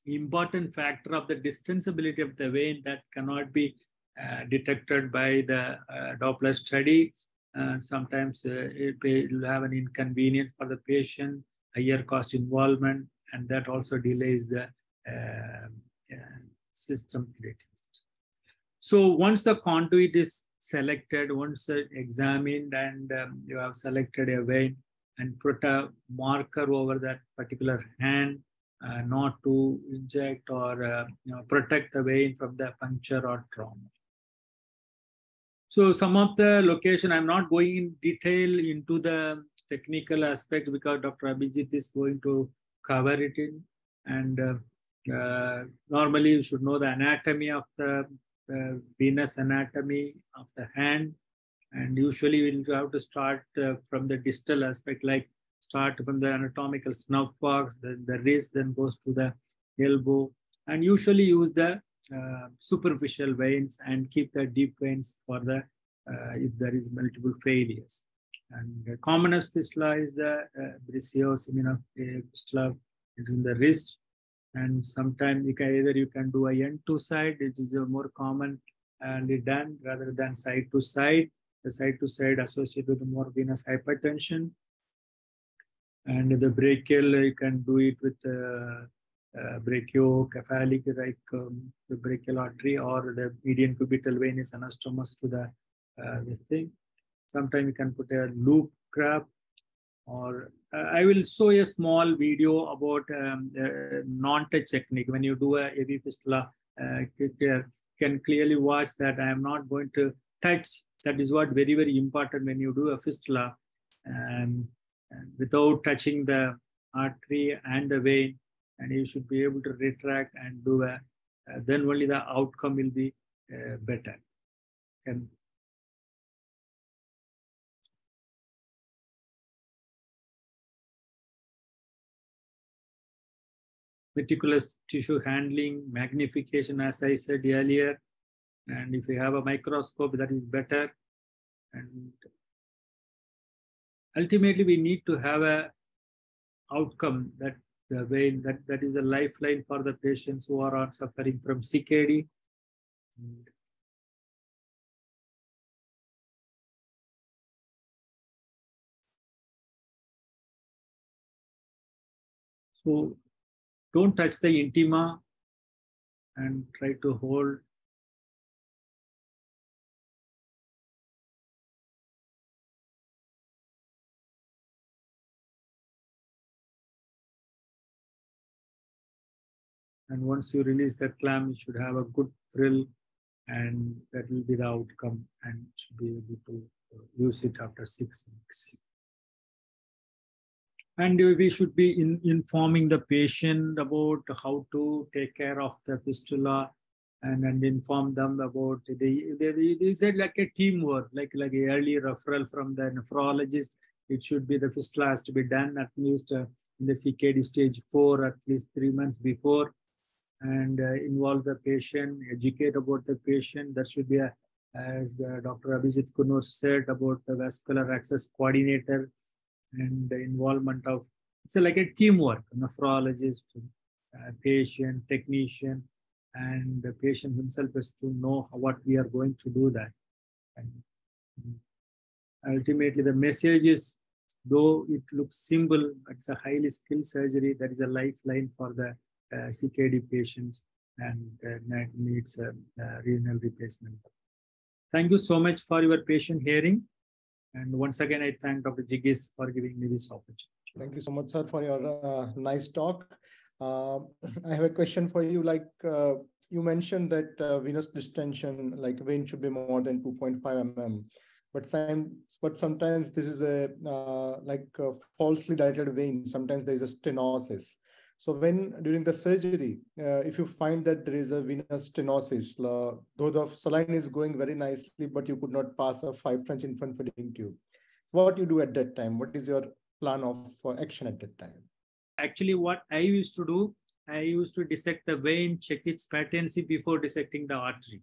important factor of the distensibility of the vein that cannot be uh, detected by the Doppler study. sometimes it will have an inconvenience for the patient, higher cost involvement, and that also delays the system so once the conduit is selected, once examined and um, you have selected a vein and put a marker over that particular hand, uh, not to inject or uh, you know, protect the vein from the puncture or trauma. So some of the location, I'm not going in detail into the technical aspect because Dr. Abhijit is going to cover it in. And uh, uh, normally you should know the anatomy of the uh, venous anatomy of the hand. And usually we'll have to start uh, from the distal aspect, like start from the anatomical snuff box, then the wrist, then goes to the elbow. And usually use the uh, superficial veins and keep the deep veins for the uh, if there is multiple failures. And the commonest fistula is the uh, Briseos fistula, it's in the wrist and sometimes you can either you can do a end to side which is more common and done rather than side to side. The side to side associated with more venous hypertension. And the brachial you can do it with uh, uh, brachiocephalic like um, the brachial artery or the median cubital venous anastomus to the uh, this thing. Sometimes you can put a loop graft or I will show a small video about um, uh, non-touch technique. When you do a AV fistula, uh, can clearly watch that I am not going to touch. That is what very, very important when you do a fistula um, without touching the artery and the vein. And you should be able to retract and do a, uh, then only the outcome will be uh, better. And meticulous tissue handling, magnification, as I said earlier. And if you have a microscope, that is better. And ultimately, we need to have a outcome that the vein that, that is a lifeline for the patients who are suffering from CKD. So don't touch the intima and try to hold. And once you release that clam, you should have a good thrill and that will be the outcome and should be able to use it after six weeks and we should be in, informing the patient about how to take care of the fistula and, and inform them about the they said like a teamwork like like a early referral from the nephrologist. It should be the fistula has to be done at least uh, in the CKD stage four at least three months before. And uh, involve the patient educate about the patient. That should be a, as uh, Dr. Abhijit Konnur said about the vascular access coordinator and the involvement of it's like a teamwork nephrologist uh, patient technician and the patient himself has to know what we are going to do that and ultimately the message is though it looks simple it's a highly skilled surgery that is a lifeline for the uh, CKD patients and uh, needs a, a renal replacement. Thank you so much for your patient hearing. And once again, I thank Dr. Jigish for giving me this opportunity. Thank you so much, sir, for your uh, nice talk. Uh, I have a question for you. Like uh, you mentioned that uh, venous distension, like vein should be more than 2.5 mm. But, some, but sometimes this is a uh, like a falsely dilated vein. Sometimes there is a stenosis. So when during the surgery, uh, if you find that there is a venous stenosis, though the saline is going very nicely, but you could not pass a five French infant feeding tube, what do you do at that time? What is your plan of uh, action at that time? Actually, what I used to do, I used to dissect the vein, check its patency before dissecting the artery.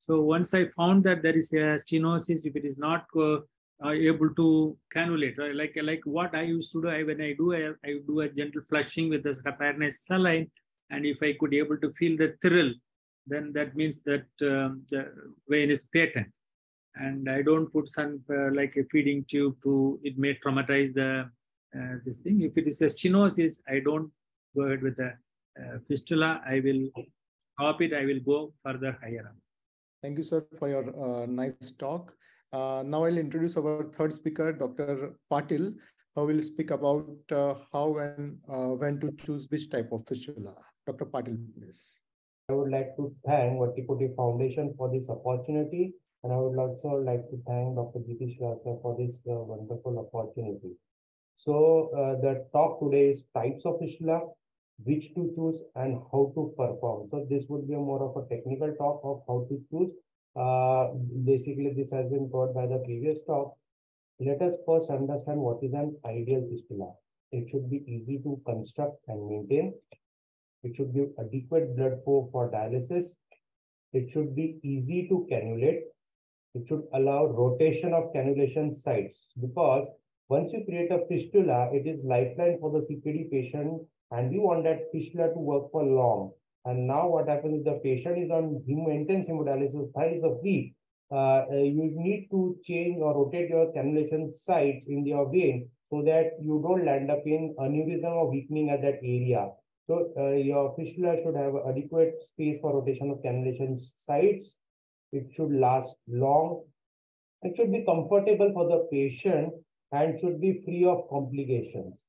So once I found that there is a stenosis, if it is not uh, uh, able to cannulate, right? like like what I used to do, I, when I do, I, I do a gentle flushing with the heparinized saline, and if I could able to feel the thrill, then that means that um, the vein is patent. And I don't put some uh, like a feeding tube to it may traumatize the uh, this thing. If it is a stenosis, I don't go ahead with the uh, fistula. I will stop it. I will go further higher up. Thank you, sir, for your uh, nice talk. Uh, now I'll introduce our third speaker, Dr. Patil, who will speak about uh, how and uh, when to choose which type of fistula. Dr. Patil, please. I would like to thank Vattikuti Foundation for this opportunity, and I would also like to thank Dr. Jigish Rasa for this uh, wonderful opportunity. So uh, the talk today is types of fistula, which to choose, and how to perform. So this would be more of a technical talk of how to choose uh, basically, this has been taught by the previous talk. Let us first understand what is an ideal fistula. It should be easy to construct and maintain. It should give adequate blood flow for dialysis. It should be easy to cannulate. It should allow rotation of cannulation sites because once you create a fistula, it is lifeline for the CKD patient and you want that fistula to work for long. And now what happens is the patient is on intense hemodialysis thrice a week. Uh, uh, you need to change or rotate your cannulation sites in your vein so that you don't land up in aneurysm or weakening at that area. So uh, your fistula should have adequate space for rotation of cannulation sites. It should last long. It should be comfortable for the patient and should be free of complications.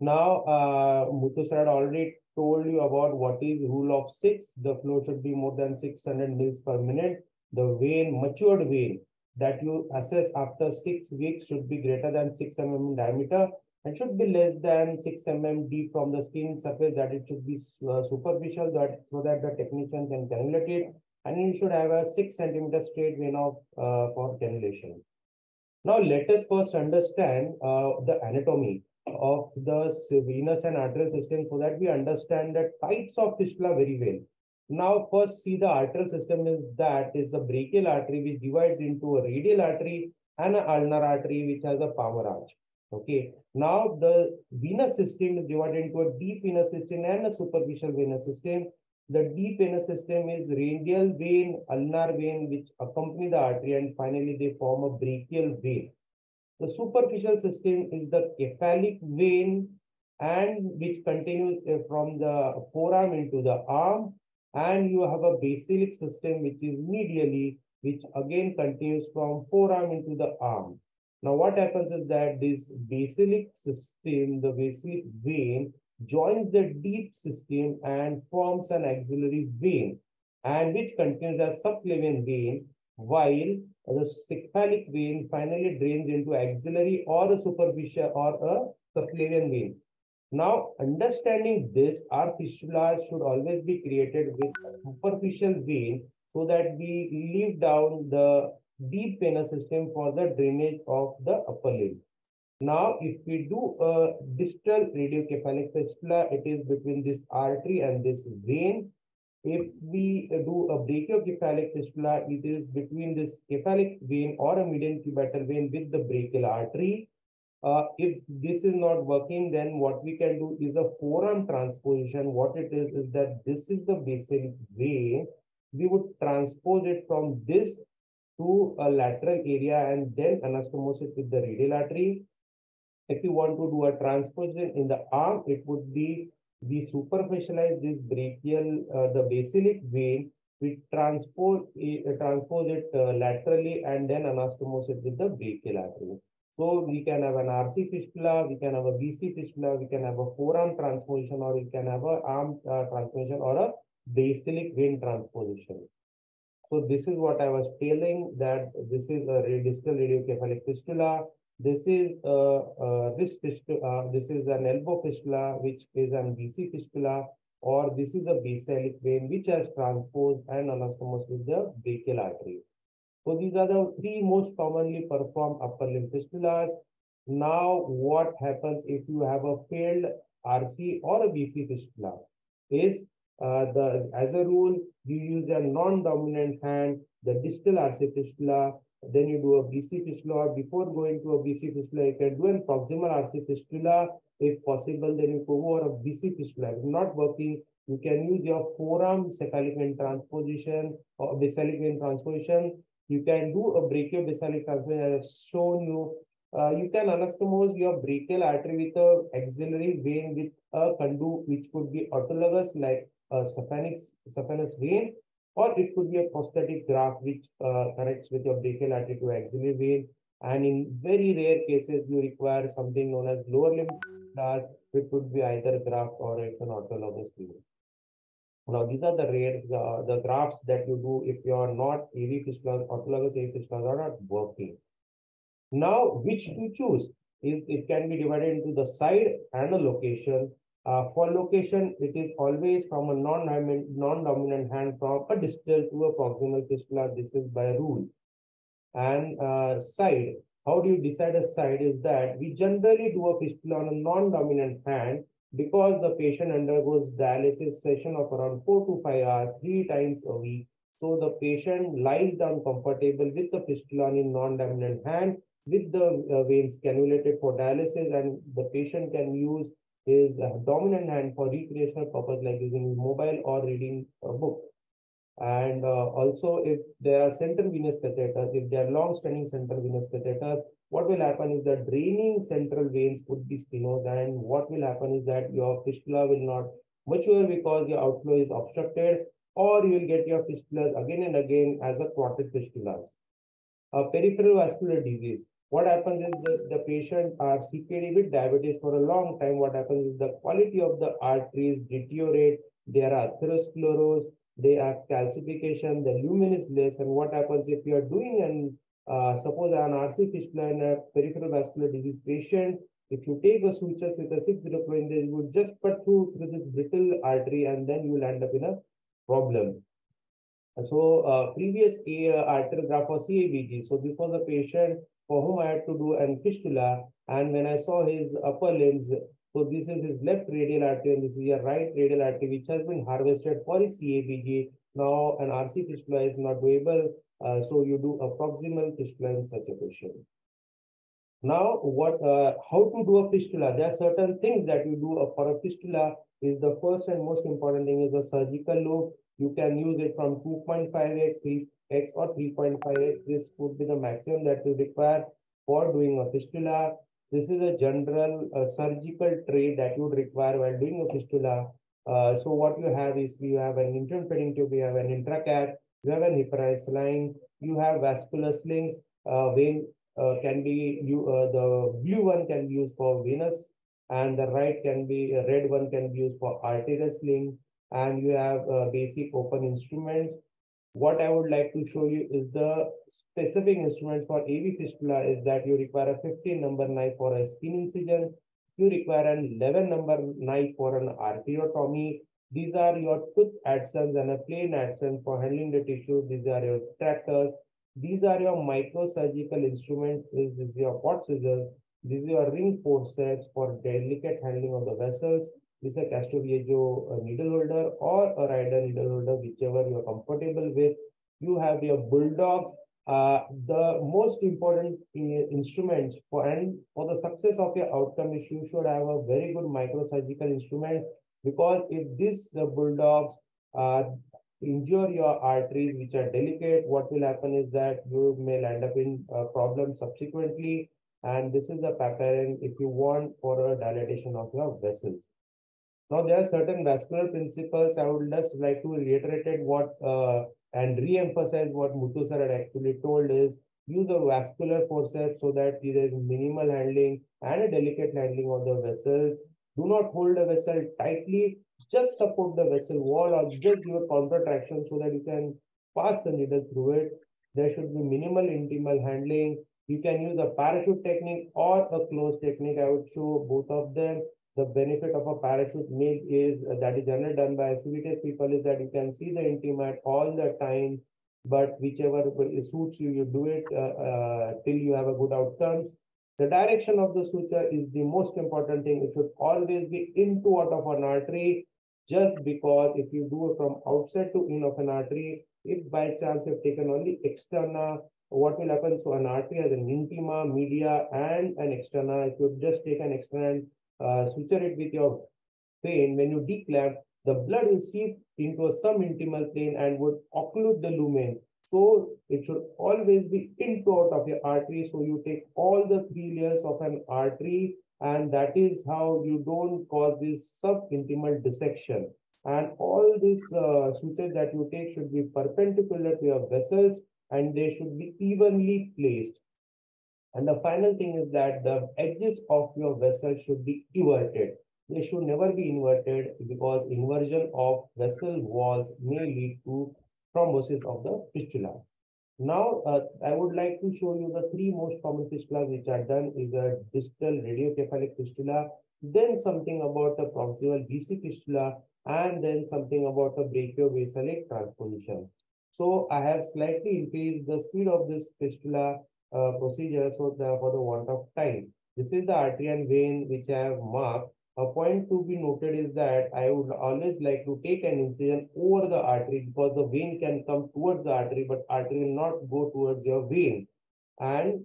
Now, uh, sir already told you about what is rule of six. The flow should be more than 600 mils per minute. The vein, matured vein that you assess after six weeks should be greater than 6 mm in diameter and should be less than 6 mm deep from the skin surface that it should be uh, superficial that so that the technician can cannulate it and you should have a 6 centimeter straight vein of uh, for cannulation. Now let us first understand uh, the anatomy of the venous and arterial system so that we understand the types of fistula very well. Now, first see the arterial system is that is a brachial artery which divides into a radial artery and an ulnar artery which has a palmar arch. Okay. Now, the venous system is divided into a deep venous system and a superficial venous system. The deep venous system is radial vein, ulnar vein, which accompany the artery, and finally they form a brachial vein. The superficial system is the cephalic vein and which continues uh, from the forearm into the arm. And you have a basilic system which is medially, which again continues from forearm into the arm. Now what happens is that this basilic system, the basilic vein, joins the deep system and forms an axillary vein and which contains a subclavian vein while the cephalic vein finally drains into axillary or a superficial or a subclavian vein. Now, understanding this, our fistula should always be created with a superficial vein so that we leave down the deep venous system for the drainage of the upper limb. Now, if we do a distal radiocephalic fistula, it is between this artery and this vein if we do a brachiocephalic fistula, it is between this cephalic vein or a median cubital vein with the brachial artery. Uh, if this is not working, then what we can do is a forearm transposition. What it is, is that this is the basal vein. We would transpose it from this to a lateral area and then anastomose it with the radial artery. If you want to do a transposition in the arm, it would be we superficialize this brachial, uh, the basilic vein, we transpose, uh, transpose it uh, laterally and then anastomose it with the brachial artery. So we can have an RC fistula, we can have a BC fistula, we can have a forearm transposition, or we can have a arm uh, transposition or a basilic vein transposition. So this is what I was telling that this is a distal radiocephalic fistula. This is a, a wrist fistula, uh, this is an elbow fistula, which is an BC fistula, or this is a basilic vein which has transposed and anastomosed with the brachial artery. So these are the three most commonly performed upper limb fistulas. Now, what happens if you have a failed RC or a BC fistula is uh, the as a rule, you use a non-dominant hand, the distal RC fistula, then you do a BC fistula, or before going to a BC fistula, you can do a proximal RC fistula. If possible, then you go over a BC fistula. If not working, you can use your forearm cephalic vein transposition or basilic vein transposition. You can do a brachiobasilic transposition. I have shown you uh, you can anastomose your brachial artery with a axillary vein with a conduit which could be autologous like a saphenous vein or it could be a prosthetic graft which uh, connects with your brachial artery to axillary vein and in very rare cases you require something known as lower limb class which could be either graft or it's an autologous vein. Now, these are the rare, the, the grafts that you do if you are not AV fistulas, autologous AV fistulas are not working. Now, which to choose is it can be divided into the side and the location. Uh, for location, it is always from a non-dominant non hand from a distal to a proximal fistula. This is by rule. And uh, side, how do you decide a side is that we generally do a fistula on a non-dominant hand because the patient undergoes dialysis session of around four to five hours, three times a week. So the patient lies down comfortable with the fistula in non-dominant hand with the uh, veins cannulated for dialysis and the patient can use his uh, dominant hand for recreational purpose like using mobile or reading a book. And uh, also if there are central venous catheters, if there are long-standing central venous catheters, what will happen is that draining central veins could be stenosed and what will happen is that your fistula will not mature because your outflow is obstructed or you will get your fistulas again and again as a clotted fistulas. A peripheral vascular disease. What happens is the, the patient are CKD with diabetes for a long time. What happens is the quality of the arteries deteriorate. There are atherosclerosis, they have calcification, the lumen is less. And what happens if you are doing an, uh, suppose an RC fistula in a peripheral vascular disease patient, if you take a suture with a 6 0 they would just cut through, through this brittle artery and then you will end up in a problem. So uh, previous uh, arterial graft was CABG. So this was a patient for whom I had to do an fistula. And when I saw his upper limbs, so this is his left radial artery and this is your right radial artery, which has been harvested for his CABG. Now an RC fistula is not doable. Uh, so you do a proximal fistula in such a patient. Now, what? Uh, how to do a fistula? There are certain things that you do for a fistula. Is the first and most important thing is a surgical loop. You can use it from 2.5x, 3x or 3.5x. This would be the maximum that you require for doing a fistula. This is a general uh, surgical tray that you would require while doing a fistula. Uh, so what you have is you have an interfering tube, you have an intracat, you have an heparized line, you have vascular slings, uh, vein uh, can be, you, uh, the blue one can be used for venous and the right can be, red one can be used for arterial sling and you have a basic open instrument. What I would like to show you is the specific instrument for AV fistula is that you require a 15 number knife for a skin incision. You require an 11 number knife for an arteriotomy. These are your tooth adsones and a plain adson for handling the tissue. These are your tractors. These are your microsurgical instruments. This is your Potts scissors. This is your ring forceps for delicate handling of the vessels is a Castroviejo needle holder or a Ryder needle holder, whichever you are comfortable with. You have your bulldogs. Uh, the most important instruments for and for the success of your outcome is you should have a very good microsurgical instrument because if these uh, bulldogs uh, injure your arteries which are delicate, what will happen is that you may end up in uh, problems subsequently. And this is the pattern if you want for a dilatation of your vessels. Now, there are certain vascular principles. I would just like to reiterate what uh, and re-emphasize what Muthu sir had actually told is use a vascular forceps so that there is minimal handling and a delicate handling of the vessels. Do not hold the vessel tightly. Just support the vessel wall or just give a contraction so that you can pass the needle through it. There should be minimal intimal handling You can use a parachute technique or a closed technique. I would show both of them. The benefit of a parachute make is uh, that is generally done by CVTS people is that you can see the intima all the time, but whichever suits you, you do it uh, uh, till you have a good outcomes. The direction of the suture is the most important thing. It should always be into out of an artery, just because if you do it from outside to in of an artery, if by chance you've taken only externa, what will happen? So an artery has an intima, media, and an externa. If you just take an externa and uh, suture it with your vein, when you declamp, the blood will seep into a subintimal plane and would occlude the lumen. So it should always be in out of your artery. So you take all the three layers of an artery and that is how you don't cause this subintimal dissection. And all these uh, sutures that you take should be perpendicular to your vessels and they should be evenly placed. And the final thing is that the edges of your vessel should be everted. They should never be inverted because inversion of vessel walls may lead to thrombosis of the fistula. Now, uh, I would like to show you the three most common fistulas which are done is a distal radiocephalic fistula, then something about the proximal BC fistula, and then something about the brachiobasilic transposition. So I have slightly increased the speed of this fistula uh, procedure so the, for the want of time. This is the artery and vein which I have marked a point to be noted is that I would always like to take an incision over the artery because the vein can come towards the artery, but artery will not go towards your vein. And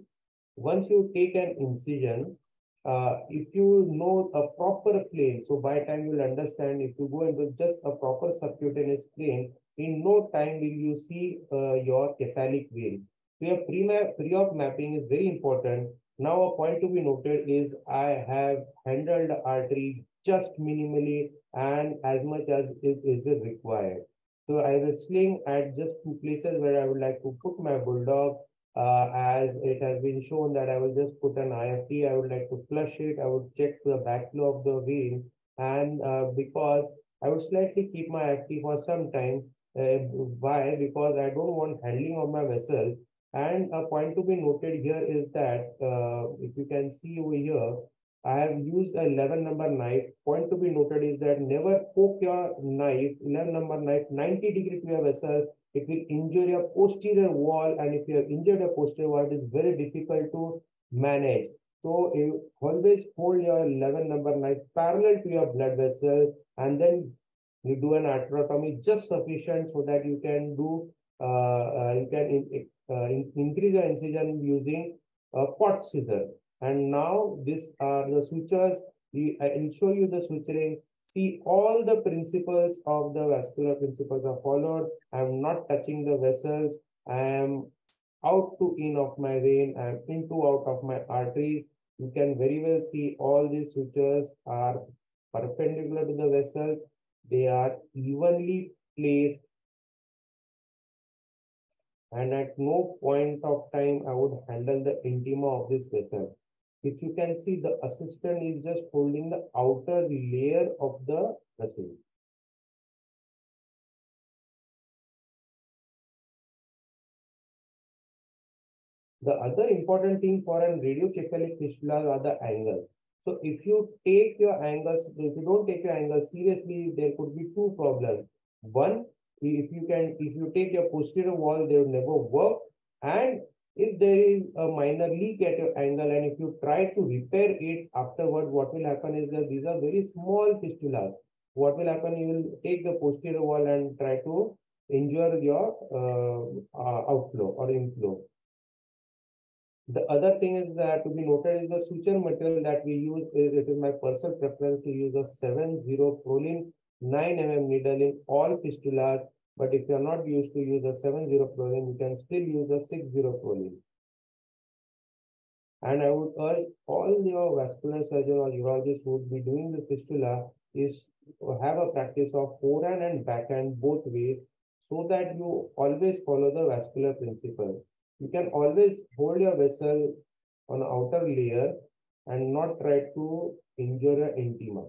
once you take an incision, uh, if you know a proper plane, so by time you'll understand if you go into just a proper subcutaneous plane, in no time will you see uh, your cephalic vein. So your pre-op mapping is very important now a point to be noted is I have handled artery just minimally and as much as it is required. So I was sling at just two places where I would like to put my bulldog uh, as it has been shown that I will just put an IFT, I would like to flush it, I would check the backflow of the vein and uh, because I would slightly keep my IFT for some time. Uh, why? Because I don't want handling of my vessel and a point to be noted here is that uh, if you can see over here, I have used a 11 number knife. Point to be noted is that never poke your knife, 11 number knife, 90 degree to your vessel. It will injure your posterior wall. And if you have injured a posterior wall, it is very difficult to manage. So you always hold your 11 number knife parallel to your blood vessel and then you do an arterotomy just sufficient so that you can do, uh, uh, you can uh, increase the incision using a Potts scissor. And now these are the sutures. We, I will show you the suturing. See all the principles of the vascular principles are followed. I am not touching the vessels. I am out to in of my vein. I am into out of my arteries. You can very well see all these sutures are perpendicular to the vessels. They are evenly placed and at no point of time I would handle the intima of this vessel. If you can see the assistant is just holding the outer layer of the vessel. The other important thing for a radiocephalic fistula are the angles. So if you take your angles, if you don't take your angles seriously, there could be two problems. One, if you can, if you take your posterior wall, they will never work. And if there is a minor leak at your angle and if you try to repair it afterward, what will happen is that these are very small fistulas. What will happen, you will take the posterior wall and try to injure your uh, uh, outflow or inflow. The other thing is that to be noted is the suture material that we use is it is my personal preference to use a 7-0 Prolene 9 mm needle in all fistulas but if you're not used to use a 7-0 Prolene, you can still use a 6-0 Prolene. And I would urge all your vascular surgeon or urologists who would be doing the fistula is have a practice of forehand and backhand both ways so that you always follow the vascular principle. You can always hold your vessel on outer layer and not try to injure your intima.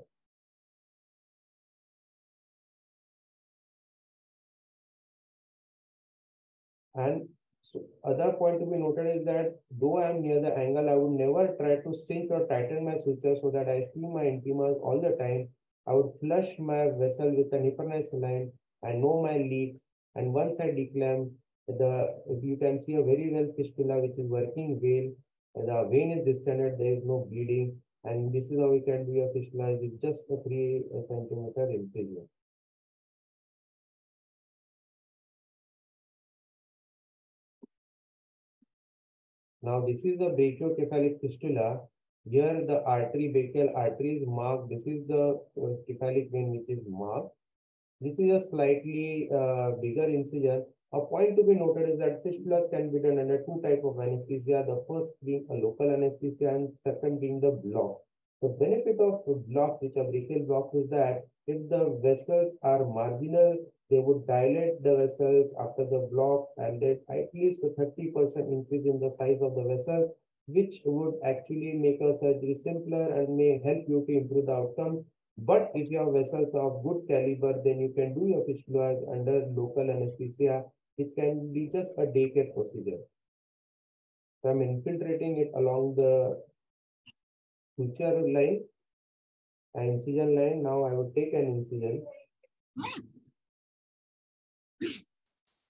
And So other point to be noted is that though I am near the angle, I would never try to cinch or tighten my suture so that I see my intimas all the time. I would flush my vessel with an heparinized line. I know my leaks. And once I declamp, the you can see a very well fistula which is working well. the vein is distended, there is no bleeding. And this is how we can do a fistula with just a three centimeter incision. Now this is the brachiocephalic fistula. Here the artery, brachial artery is marked. This is the uh, cephalic vein which is marked. This is a slightly uh, bigger incision. A point to be noted is that fistulas can be done under two type of anesthesia. The first being a local anesthesia and second being the block. The benefit of blocks, which are brachial blocks, is that if the vessels are marginal, they would dilate the vessels after the block and then at least a 30% increase in the size of the vessels, which would actually make a surgery simpler and may help you to improve the outcome. But if your vessels are of good caliber, then you can do your fistula under local anesthesia. It can be just a daycare procedure. So I'm infiltrating it along the suture line, incision line. Now I would take an incision. Hmm.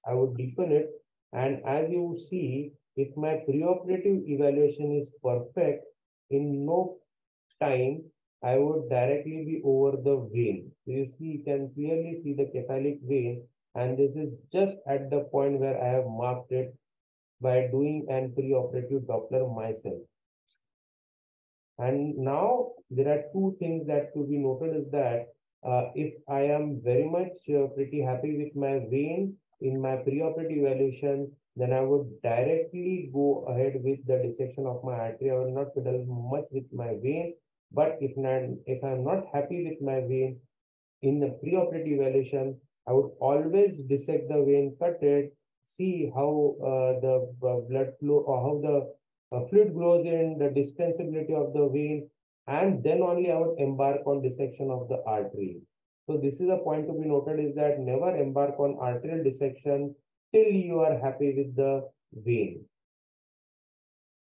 I would deepen it. And as you see, if my preoperative evaluation is perfect, in no time, I would directly be over the vein. So you see, you can clearly see the cephalic vein. And this is just at the point where I have marked it by doing an preoperative Doppler myself. And now there are two things that to be noted is that uh, if I am very much uh, pretty happy with my vein in my preoperative evaluation, then I would directly go ahead with the dissection of my artery. I will not fiddle much with my vein. But if not, if I'm not happy with my vein in the preoperative evaluation, I would always dissect the vein, cut it, see how uh, the uh, blood flow or how the uh, fluid grows in, the distensibility of the vein, and then only I would embark on dissection of the artery. So this is a point to be noted is that never embark on arterial dissection till you are happy with the vein.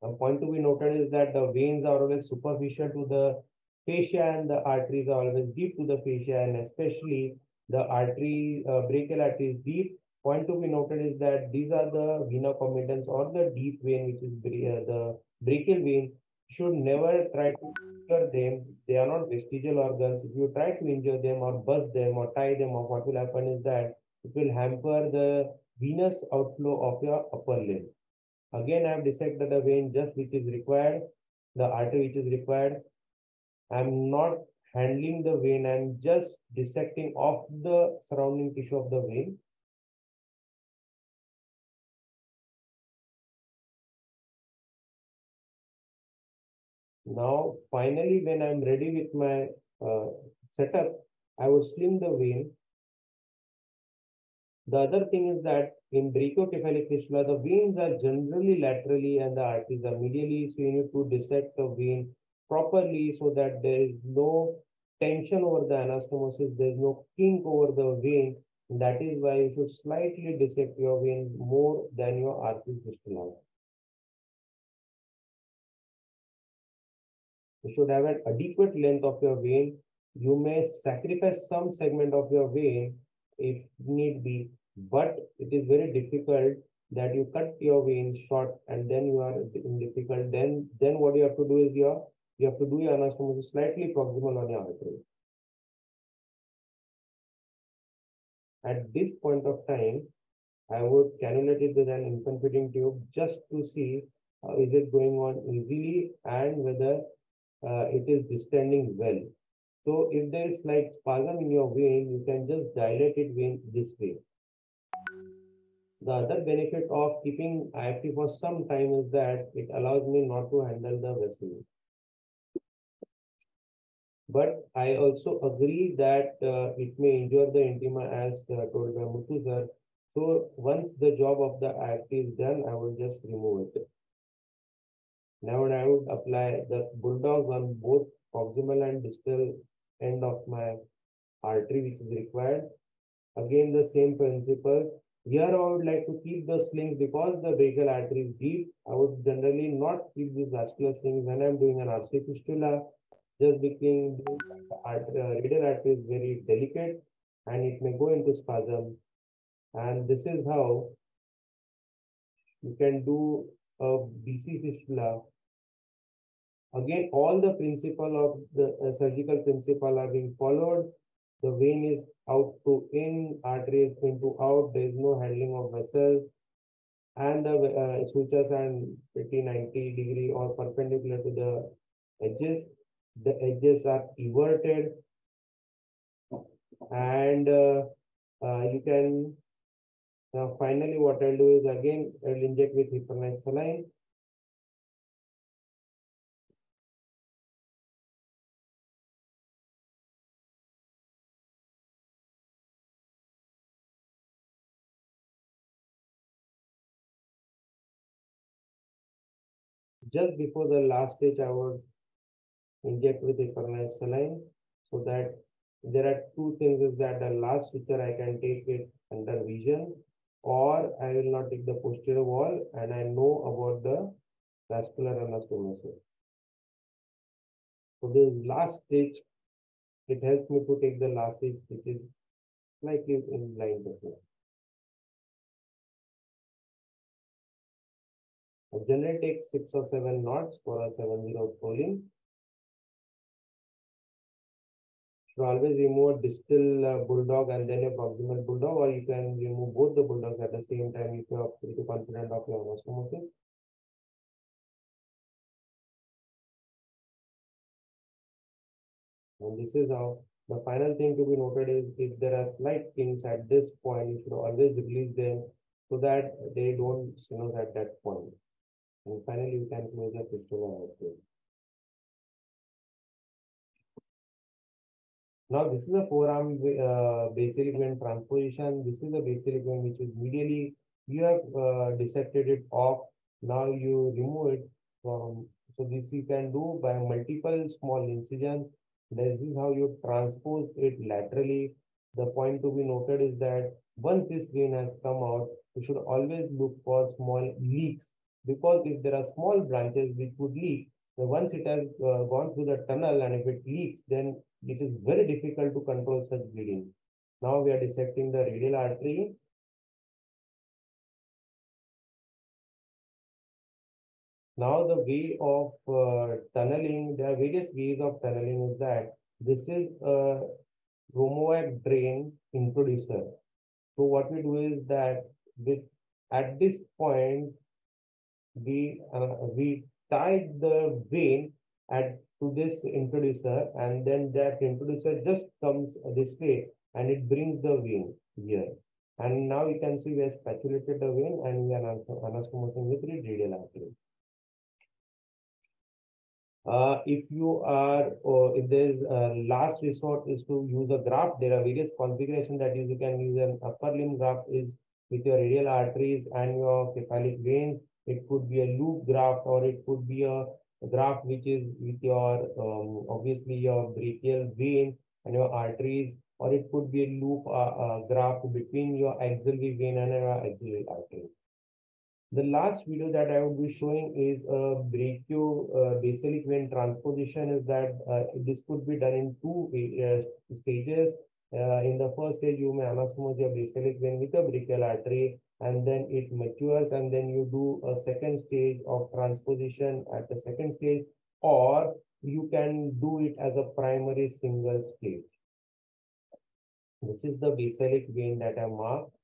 A point to be noted is that the veins are always superficial to the fascia and the arteries are always deep to the fascia and especially the artery, uh, brachial artery is deep. Point to be noted is that these are the vena comitans or the deep vein which is uh, the brachial vein should never try to injure them. They are not vestigial organs. If you try to injure them or bust them or tie them off, what will happen is that it will hamper the venous outflow of your upper limb. Again, I have dissected the vein just which is required, the artery which is required. I'm not handling the vein, I'm just dissecting off the surrounding tissue of the vein. Now, finally, when I'm ready with my uh, setup, I would slim the vein. The other thing is that in brachiocephalic fistula, the veins are generally laterally and the arteries are medially. So you need to dissect the vein properly so that there is no tension over the anastomosis, there is no kink over the vein. That is why you should slightly dissect your vein more than your RC fistula. You should have an adequate length of your vein. You may sacrifice some segment of your vein if need be, but it is very difficult that you cut your vein short and then you are in difficult. Then, then what you have to do is your you have to do your anastomosis slightly proximal on your artery. At this point of time, I would cannulate it with an infant feeding tube just to see uh, is it going on easily and whether uh, it is distending well. So if there is like spasm in your vein, you can just dilate it vein this way. The other benefit of keeping IFT for some time is that it allows me not to handle the vessel. But I also agree that uh, it may injure the intima as uh, told by Muthu sir. So once the job of the IFT is done, I will just remove it. Now I would apply the bulldogs on both proximal and distal end of my artery which is required. Again, the same principle. Here I would like to keep the slings because the brachial artery is deep. I would generally not keep these vascular slings when I'm doing an RC fistula, just because the uh, radial artery is very delicate and it may go into spasm. And this is how you can do a BC fistula. Again, all the principle of the uh, surgical principle are being followed the vein is out to in, artery is in to out, there is no handling of vessels, and the uh, sutures are pretty 90 degree or perpendicular to the edges. The edges are everted, and uh, uh, you can now finally what I'll do is again I'll inject with heparinized saline just before the last stage, I would inject with heparinized saline so that there are two things is that the last suture I can take it under vision or I will not take the posterior wall and I know about the vascular anastomosis. So this last stage, it helps me to take the last stage which is slightly in blind generally take six or seven knots for a seven zero Prolene. Should always remove a distal uh, bulldog and then a proximal bulldog, or you can remove both the bulldogs at the same time if you are pretty confident of your anastomosis. And this is how the final thing to be noted is if there are slight pins at this point, you should always release them so that they don't you at that point. And finally, you can close the fistula. Now, this is a forearm uh, basilic vein transposition. This is a basilic vein which is medially, you have uh, dissected it off. Now you remove it from, so this you can do by multiple small incisions. This is how you transpose it laterally. The point to be noted is that once this vein has come out, you should always look for small leaks because if there are small branches which would leak, once it has uh, gone through the tunnel and if it leaks, then it is very difficult to control such bleeding. Now we are dissecting the radial artery. Now the way of uh, tunneling, there are various ways of tunneling is that this is a Romovac drain introducer. So what we do is that with at this point, we uh, we tied the vein at to this introducer and then that introducer just comes this way and it brings the vein here. And now you can see we have spatulated the vein and we are anastomosing with radial artery. Uh, if you are, or if there's a last resort is to use a graft, there are various configurations that you can use. An upper limb graft is with your radial arteries and your cephalic veins it could be a loop graft or it could be a, graft which is with your, um, obviously your brachial vein and your arteries, or it could be a loop uh, uh, graft between your axillary vein and your axillary artery. The last video that I will be showing is a brachio uh, basilic vein transposition is that uh, this could be done in two stages. Uh, in the first stage, you may anastomose your basilic vein with a brachial artery and then it matures and then you do a second stage of transposition at the second stage or you can do it as a primary single stage. This is the basilic vein that I marked.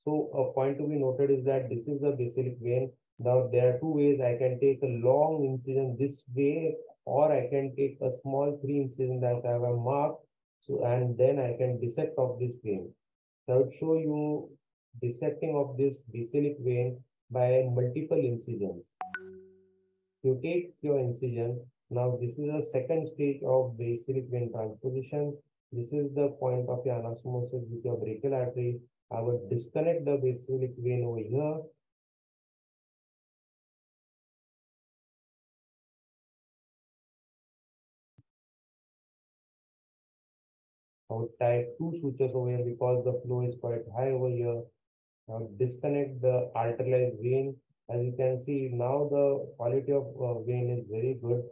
So a point to be noted is that this is the basilic vein. Now there are two ways I can take a long incision this way or I can take a small three incision that I have marked. So and then I can dissect off this vein. So I would show you dissecting of this basilic vein by multiple incisions. You take your incision. Now this is the second stage of basilic vein transposition. This is the point of your anastomosis with your brachial artery. I would disconnect the basilic vein over here. I would tie two sutures over here because the flow is quite high over here. Now disconnect the arterialized vein. As you can see now the quality of uh, vein is very good.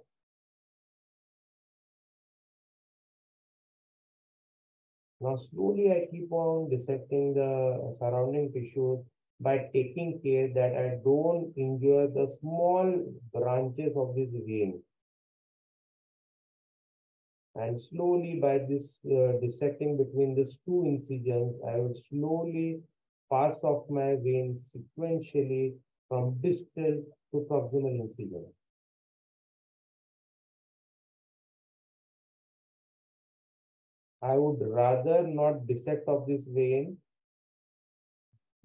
Now slowly I keep on dissecting the surrounding tissues by taking care that I don't injure the small branches of this vein. And slowly by this uh, dissecting between these two incisions, I will slowly pass of my veins sequentially from distal to proximal incision. I would rather not dissect of this vein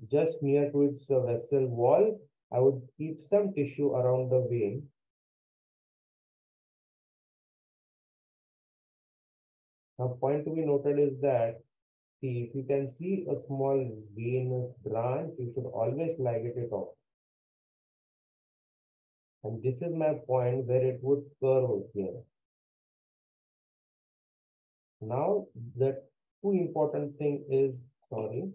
just near to its vessel wall. I would keep some tissue around the vein Now, point to be noted is that see, if you can see a small venous branch, you should always ligate it off. And this is my point where it would curve here. Now, the two important thing is, sorry,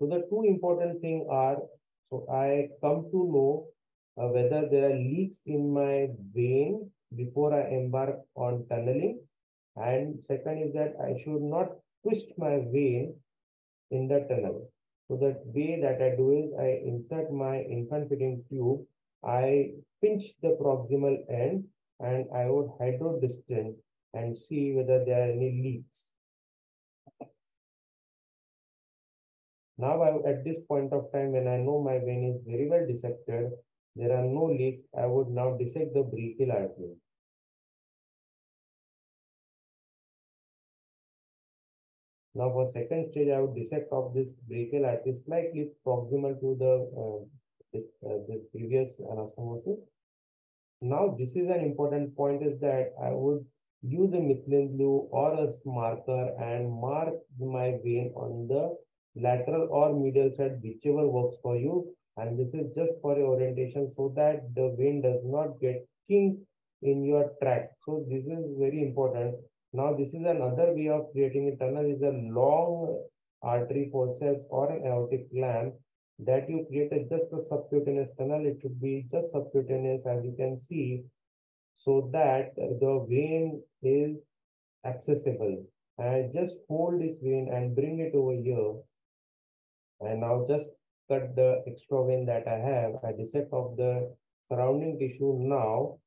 So the two important thing are, so I come to know uh, whether there are leaks in my vein before I embark on tunneling. And second is that I should not twist my vein in the tunnel. So the way that I do is I insert my infant feeding tube, I pinch the proximal end and I would hydrodistance and see whether there are any leaks. Now I, at this point of time when I know my vein is very well dissected, there are no leaks, I would now dissect the brachial artery. Now for second stage, I would dissect off this brachial artery slightly proximal to the uh, this, uh, this previous anastomosis. Now this is an important point is that I would use a methylene blue or a marker and mark my vein on the lateral or medial side, whichever works for you. And this is just for your orientation so that the vein does not get kinked in your track. So this is very important. Now this is another way of creating a tunnel is a long artery forceps or an aortic clamp that you create just a subcutaneous tunnel. It should be just subcutaneous as you can see so that the vein is accessible. And just hold this vein and bring it over here. And now just cut the extra vein that I have, I dissect off the surrounding tissue now.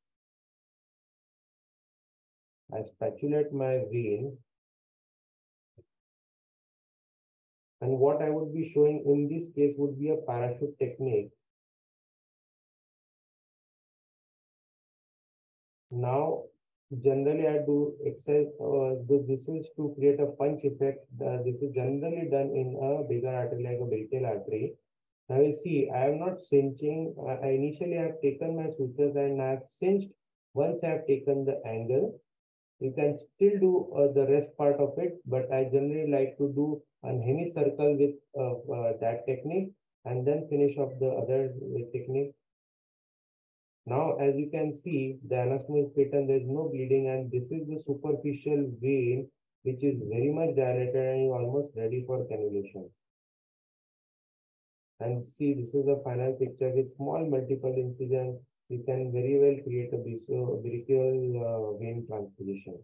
I spatulate my vein. And what I would be showing in this case would be a parachute technique. Now, generally I do exercise, uh, this is to create a punch effect. Uh, this is generally done in a bigger artery like a brachial artery. Now you see, I am not cinching. I initially have taken my sutures and I have cinched. Once I have taken the angle, you can still do uh, the rest part of it, but I generally like to do a hemicircle with uh, uh, that technique and then finish off the other technique. Now, as you can see, the anastomy is pattern, there is no bleeding and this is the superficial vein which is very much dilated and almost ready for cannulation. And see, this is the final picture with small multiple incision. We can very well create a brachial uh, vein transposition.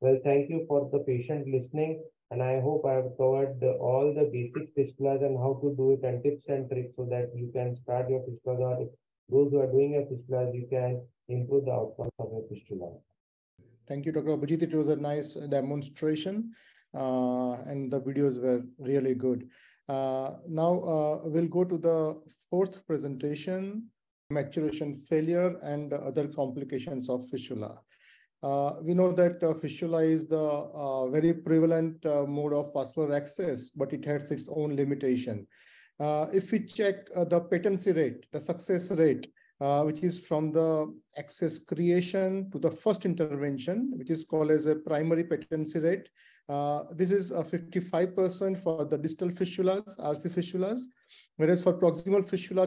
Well, thank you for the patient listening. And I hope I have covered the, all the basic fistulas and how to do it and tips and tricks so that you can start your fistula or those who are doing a fistula, you can improve the outcomes of your fistula. Thank you, Dr. Abhijit. It was a nice demonstration uh, and the videos were really good. Uh, now uh, we'll go to the fourth presentation, maturation failure and other complications of fistula. Uh, we know that uh, fistula is the uh, very prevalent uh, mode of vascular access, but it has its own limitation. if we check the patency rate, the success rate, which is from the access creation to the first intervention, which is called as a primary patency rate, uh, this is a 55% for the distal fistulas, RC fistulas, whereas for proximal fistula,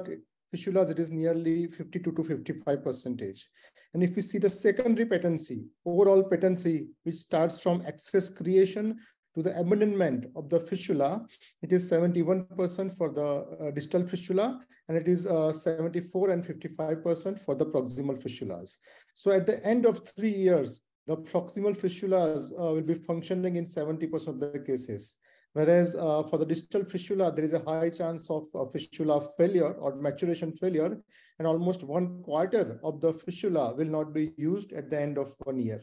fissulas, it is nearly 52 to 55 percentage. And if we see the secondary patency, overall patency, which starts from access creation to the abandonment of the fistula, it is 71% for the uh, distal fistula, and it is uh, 74 and 55% for the proximal fistulas. So at the end of three years, the proximal fistulas uh, will be functioning in 70% of the cases. Whereas uh, for the distal fistula, there is a high chance of uh, fistula failure or maturation failure, and almost one quarter of the fistula will not be used at the end of one year.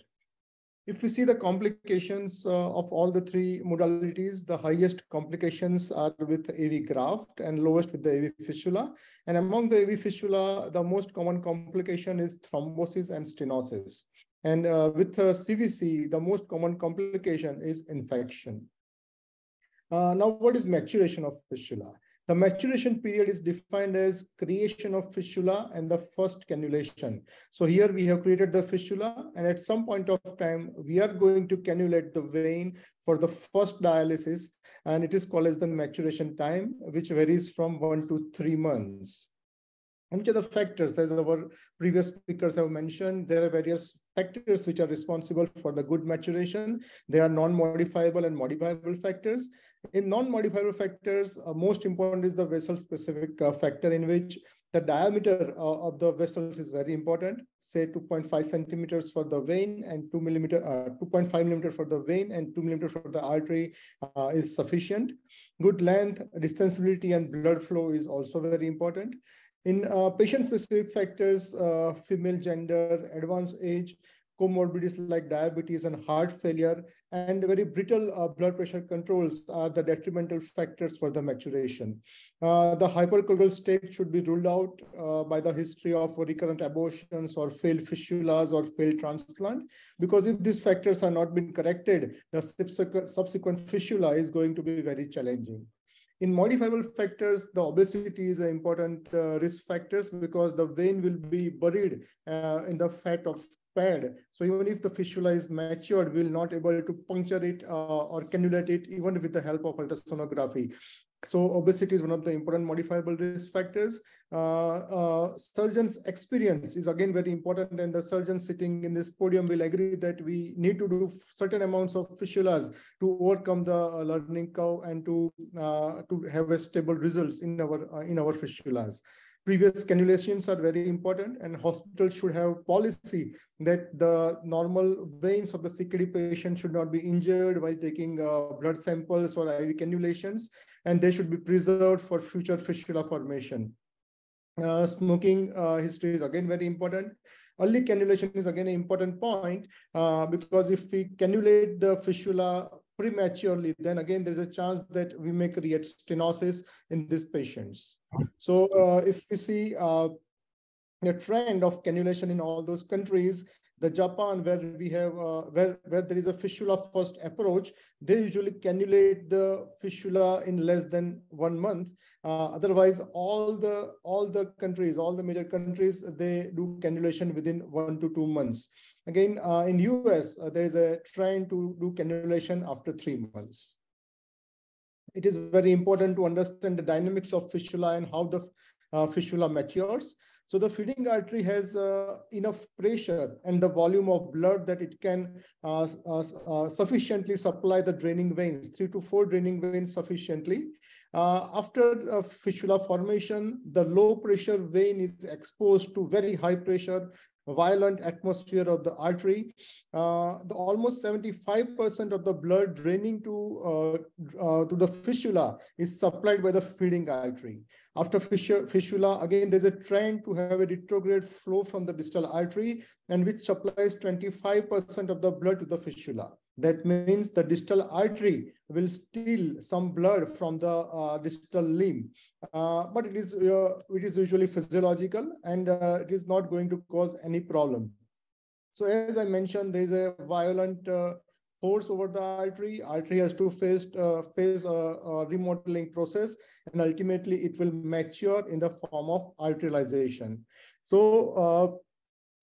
If we see the complications uh, of all the three modalities, the highest complications are with AV graft and lowest with the AV fistula. And among the AV fistula, the most common complication is thrombosis and stenosis. And uh, with uh, CVC, the most common complication is infection. Uh, now, what is maturation of fistula? The maturation period is defined as creation of fistula and the first cannulation. So here we have created the fistula and at some point of time, we are going to cannulate the vein for the first dialysis and it is called as the maturation time, which varies from one to three months. Which are the factors, as our previous speakers have mentioned, there are various factors which are responsible for the good maturation. They are non-modifiable and modifiable factors. In non-modifiable factors, uh, most important is the vessel-specific uh, factor in which the diameter uh, of the vessels is very important, say 2.5 centimeters for the vein and 2 millimeter, uh, 2.5 millimeter for the vein and 2 millimeter for the artery uh, is sufficient. Good length, distensibility and blood flow is also very important. In uh, patient-specific factors, uh, female gender, advanced age, comorbidities like diabetes and heart failure, and very brittle uh, blood pressure controls are the detrimental factors for the maturation. Uh, the hypercoagulable state should be ruled out uh, by the history of recurrent abortions or failed fistulas or failed transplant, because if these factors are not been corrected, the subsequent, subsequent fistula is going to be very challenging. In modifiable factors, the obesity is an important uh, risk factors because the vein will be buried uh, in the fat of pad. So even if the fistula is matured, we'll not able to puncture it uh, or cannulate it even with the help of ultrasonography. So obesity is one of the important modifiable risk factors. Uh, uh, surgeon's experience is again very important and the surgeon sitting in this podium will agree that we need to do certain amounts of fistulas to overcome the uh, learning curve and to uh, to have a stable results in our uh, in our fistulas previous cannulations are very important and hospitals should have policy that the normal veins of the CKD patient should not be injured while taking uh, blood samples or IV cannulations, and they should be preserved for future fistula formation. Uh, smoking uh, history is again very important. Early cannulation is again an important point uh, because if we cannulate the fistula prematurely, then again, there's a chance that we may create stenosis in these patients. So uh, if we see uh, the trend of cannulation in all those countries, the Japan, where we have uh, where where there is a fistula first approach, they usually cannulate the fistula in less than one month. Uh, otherwise, all the all the countries, all the major countries, they do cannulation within one to two months. Again, uh, in US, uh, there is a trend to do cannulation after three months. It is very important to understand the dynamics of fistula and how the uh, fistula matures. So the feeding artery has uh, enough pressure and the volume of blood that it can uh, uh, uh sufficiently supply the draining veins, three to four draining veins sufficiently. Uh, after fistula formation, the low pressure vein is exposed to very high pressure violent atmosphere of the artery. Uh, the almost 75% of the blood draining to, to the fistula is supplied by the feeding artery. After fistula, again, there's a trend to have a retrograde flow from the distal artery and which supplies 25% of the blood to the fistula. That means the distal artery will steal some blood from the uh, distal limb, uh, but it is uh, it is usually physiological and uh, it is not going to cause any problem. So as I mentioned, there is a violent uh, force over the artery. Artery has to face uh, face a, a, remodeling process, and ultimately it will mature in the form of arterialization. So,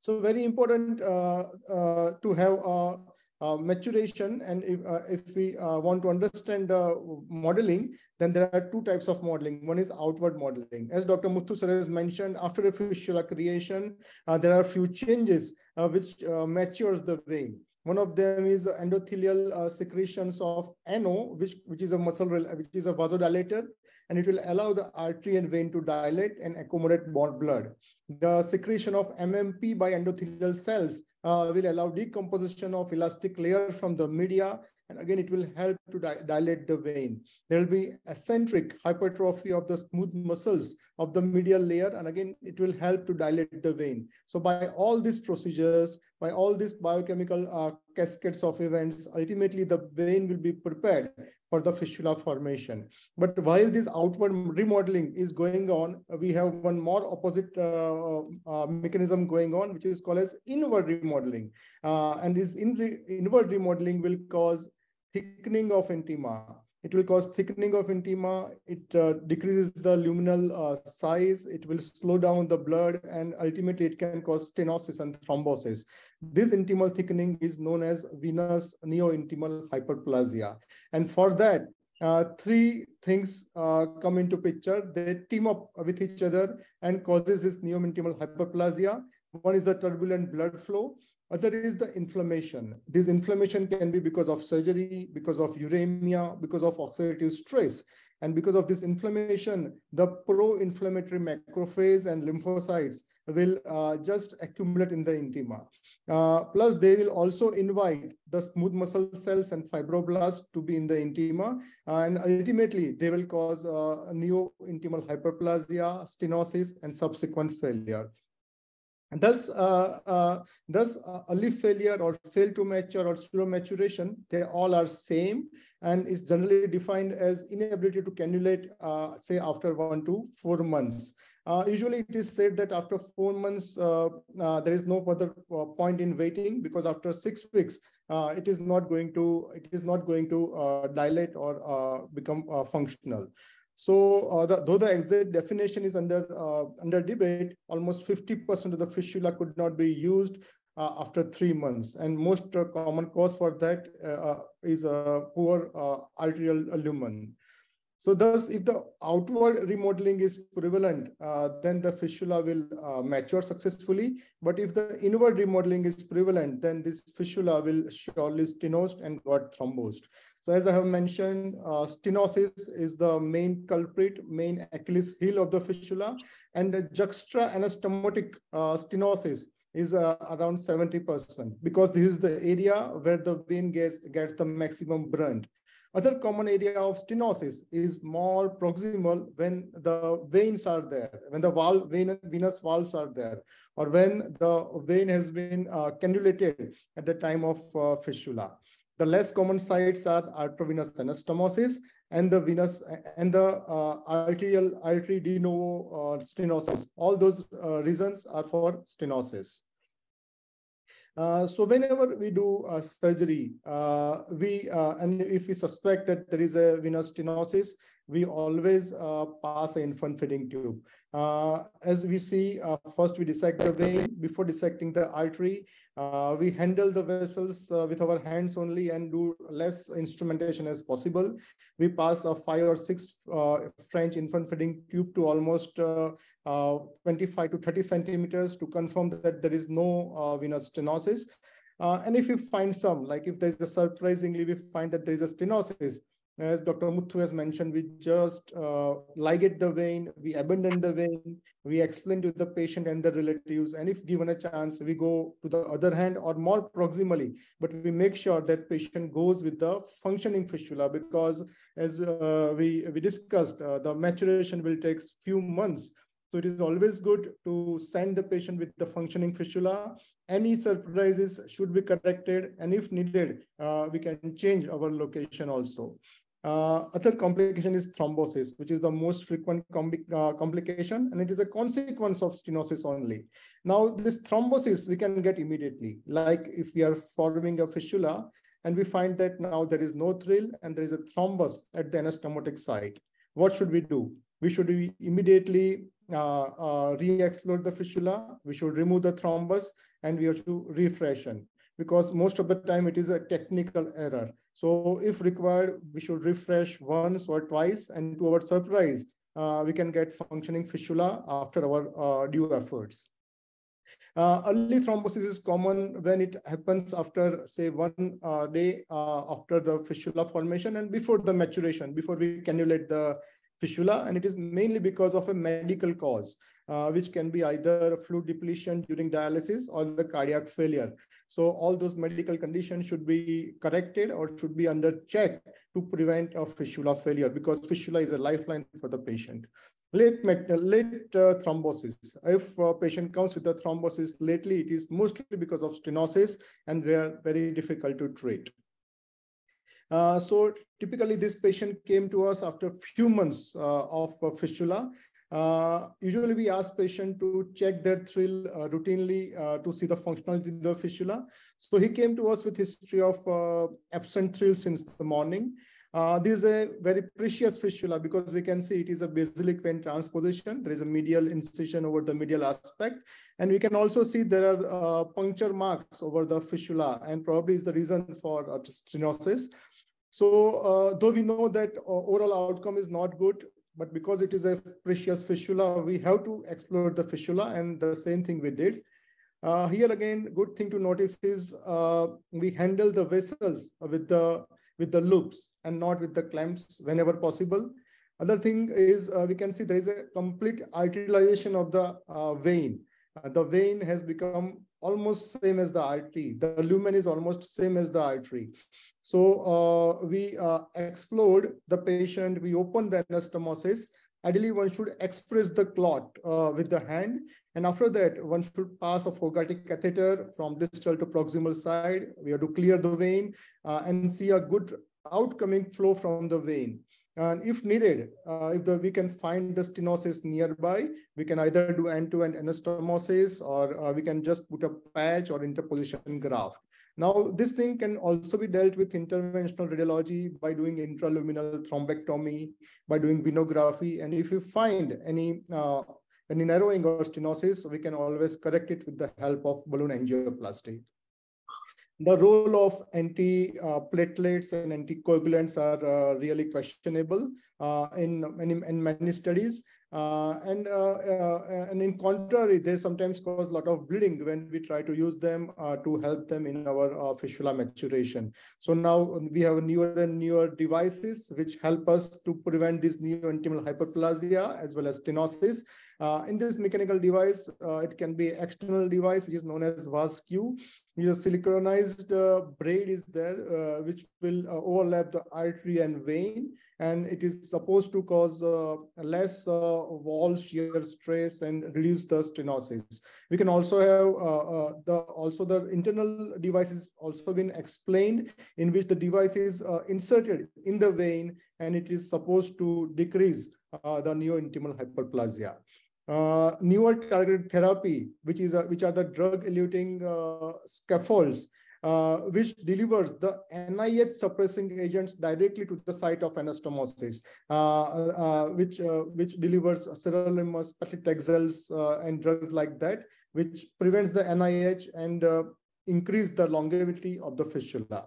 so very important to have a uh, maturation and if, uh, if we uh, want to understand uh, modeling, then there are two types of modeling. One is outward modeling. As Dr. Muthu sir has mentioned, after a fistula creation, uh, there are few changes uh, which matures the vein. One of them is endothelial secretions of NO, which, which is a muscle, which is a vasodilator, and it will allow the artery and vein to dilate and accommodate more blood. The secretion of MMP by endothelial cells uh, will allow decomposition of elastic layer from the media. And again, it will help to di dilate the vein. There will be eccentric hypertrophy of the smooth muscles of the medial layer. And again, it will help to dilate the vein. So by all these procedures, by all these biochemical uh, cascades of events, ultimately the vein will be prepared for the fistula formation. But while this outward remodeling is going on, we have one more opposite uh, uh, mechanism going on, which is called as inward remodeling. Uh, and this in re inward remodeling will cause thickening of intima. It will cause thickening of intima. It uh, decreases the luminal uh, size. It will slow down the blood, and ultimately it can cause stenosis and thrombosis. This intimal thickening is known as venous neointimal hyperplasia. And for that, uh, three things uh, come into picture. They team up with each other and causes this neointimal hyperplasia. One is the turbulent blood flow. Other is the inflammation. This inflammation can be because of surgery, because of uremia, because of oxidative stress. And because of this inflammation, the pro-inflammatory macrophage and lymphocytes will uh, just accumulate in the intima. Uh, plus, they will also invite the smooth muscle cells and fibroblasts to be in the intima. and ultimately, they will cause uh, neo-intimal hyperplasia, stenosis, and subsequent failure. And thus, uh, uh, thus uh, early failure or fail to mature or pseudo maturation, they all are same and is generally defined as inability to cannulate, uh, say after one to four months. Uh, usually it is said that after four months, uh, there is no further point in waiting because after six weeks, it is not going to it is not going to dilate or become functional. So uh, the, though the exact definition is under uh, under debate, almost 50% of the fistula could not be used uh, after three months. And most uh, common cause for that uh, uh, is a poor arterial lumen. So thus, if the outward remodeling is prevalent, then the fistula will mature successfully. But if the inward remodeling is prevalent, then this fistula will surely stenosed and got thrombosed. So as I have mentioned, uh, stenosis is the main culprit, main Achilles heel of the fistula, and the juxta-anastomotic uh, stenosis is uh, around 70% because this is the area where the vein gets, gets the maximum brunt. Other common area of stenosis is more proximal when the veins are there, when the valve, vein, venous valves are there, or when the vein has been uh, cannulated at the time of uh, fistula. The less common sites are arteriovenous anastomosis and the venous and the uh, arterial artery de novo uh, stenosis. All those uh, reasons are for stenosis. Uh, so whenever we do surgery, uh, we uh, and if we suspect that there is a venous stenosis, we always pass an infant feeding tube. Uh, as we see, uh, first we dissect the vein before dissecting the artery. Uh, we handle the vessels uh, with our hands only and do less instrumentation as possible. We pass a five or six uh, French infant feeding tube to almost 25 to 30 centimeters to confirm that there is no venous stenosis. and if we find some, like if there's a surprisingly, we find that there is a stenosis, as Dr. Muthu has mentioned, we just uh, ligate the vein, we abandon the vein, we explain to the patient and the relatives, and if given a chance, we go to the other hand or more proximally, but we make sure that patient goes with the functioning fistula because as uh, we, we discussed, uh, the maturation will take few months. So it is always good to send the patient with the functioning fistula. Any surprises should be corrected, and if needed, uh, we can change our location also. Uh, other complication is thrombosis, which is the most frequent uh, complication, and it is a consequence of stenosis only. Now, this thrombosis we can get immediately, like if we are forming a fistula, and we find that now there is no thrill and there is a thrombus at the anastomotic site. What should we do? We should immediately uh, uh, re-explode the fistula. We should remove the thrombus, and we have to refreshen. because most of the time it is a technical error. So if required, we should refresh once or twice and to our surprise, uh, we can get functioning fistula after our uh, due efforts. Uh, early thrombosis is common when it happens after, say, one uh, day uh, after the fistula formation and before the maturation, before we cannulate the fistula. And it is mainly because of a medical cause, uh, which can be either fluid depletion during dialysis or the cardiac failure. So all those medical conditions should be corrected or should be under check to prevent a fistula failure because fistula is a lifeline for the patient. Late, late uh, thrombosis. If a patient comes with a thrombosis lately, it is mostly because of stenosis and they are very difficult to treat. Uh, so typically this patient came to us after a few months uh, of fistula. Uh, usually we ask patient to check their thrill uh, routinely to see the functionality of the fistula. So he came to us with history of absent thrill since the morning. Uh, this is a very precious fistula because we can see it is a basilic vein transposition. There is a medial incision over the medial aspect. And we can also see there are uh, puncture marks over the fistula and probably is the reason for uh, stenosis. So uh, though we know that uh, oral outcome is not good, but because it is a precious fistula, we have to explore the fistula and the same thing we did. Uh, here again, good thing to notice is we handle the vessels with the with the loops and not with the clamps whenever possible. Other thing is uh, we can see there is a complete arterialization of the uh, vein. Uh, the vein has become almost same as the artery. The lumen is almost same as the artery. So uh, we uh, explored the patient, we open the anastomosis. Ideally, one should express the clot uh, with the hand and after that, one should pass a Fogarty catheter from distal to proximal side. We have to clear the vein uh, and see a good outcoming flow from the vein. And if needed, uh, if the, we can find the stenosis nearby, we can either do end-to-end -end anastomosis or uh, we can just put a patch or interposition graft. Now, this thing can also be dealt with interventional radiology by doing intraluminal thrombectomy, by doing venography. And if you find any uh, in narrowing or stenosis, we can always correct it with the help of balloon angioplasty. The role of anti-platelets and anticoagulants are uh, really questionable uh, in, in, in, many studies. Uh, and, and in contrary, they sometimes cause a lot of bleeding when we try to use them to help them in our fistula maturation. So now we have newer and newer devices which help us to prevent this neo-intimal hyperplasia as well as stenosis uh, in this mechanical device, uh, it can be external device, which is known as VASQ. Is siliconized uh, braid is there, uh, which will uh, overlap the artery and vein. And it is supposed to cause uh, less wall shear stress and reduce the stenosis. We can also have the also the internal device is also been explained in which the device is inserted in the vein and it is supposed to decrease the neo-intimal hyperplasia. Uh, newer targeted therapy, which is a, which are the drug-eluting uh, scaffolds, uh, which delivers the NIH suppressing agents directly to the site of anastomosis, uh, uh, which which delivers sirolimus, paclitaxels, and drugs like that, which prevents the NIH and increase the longevity of the fistula.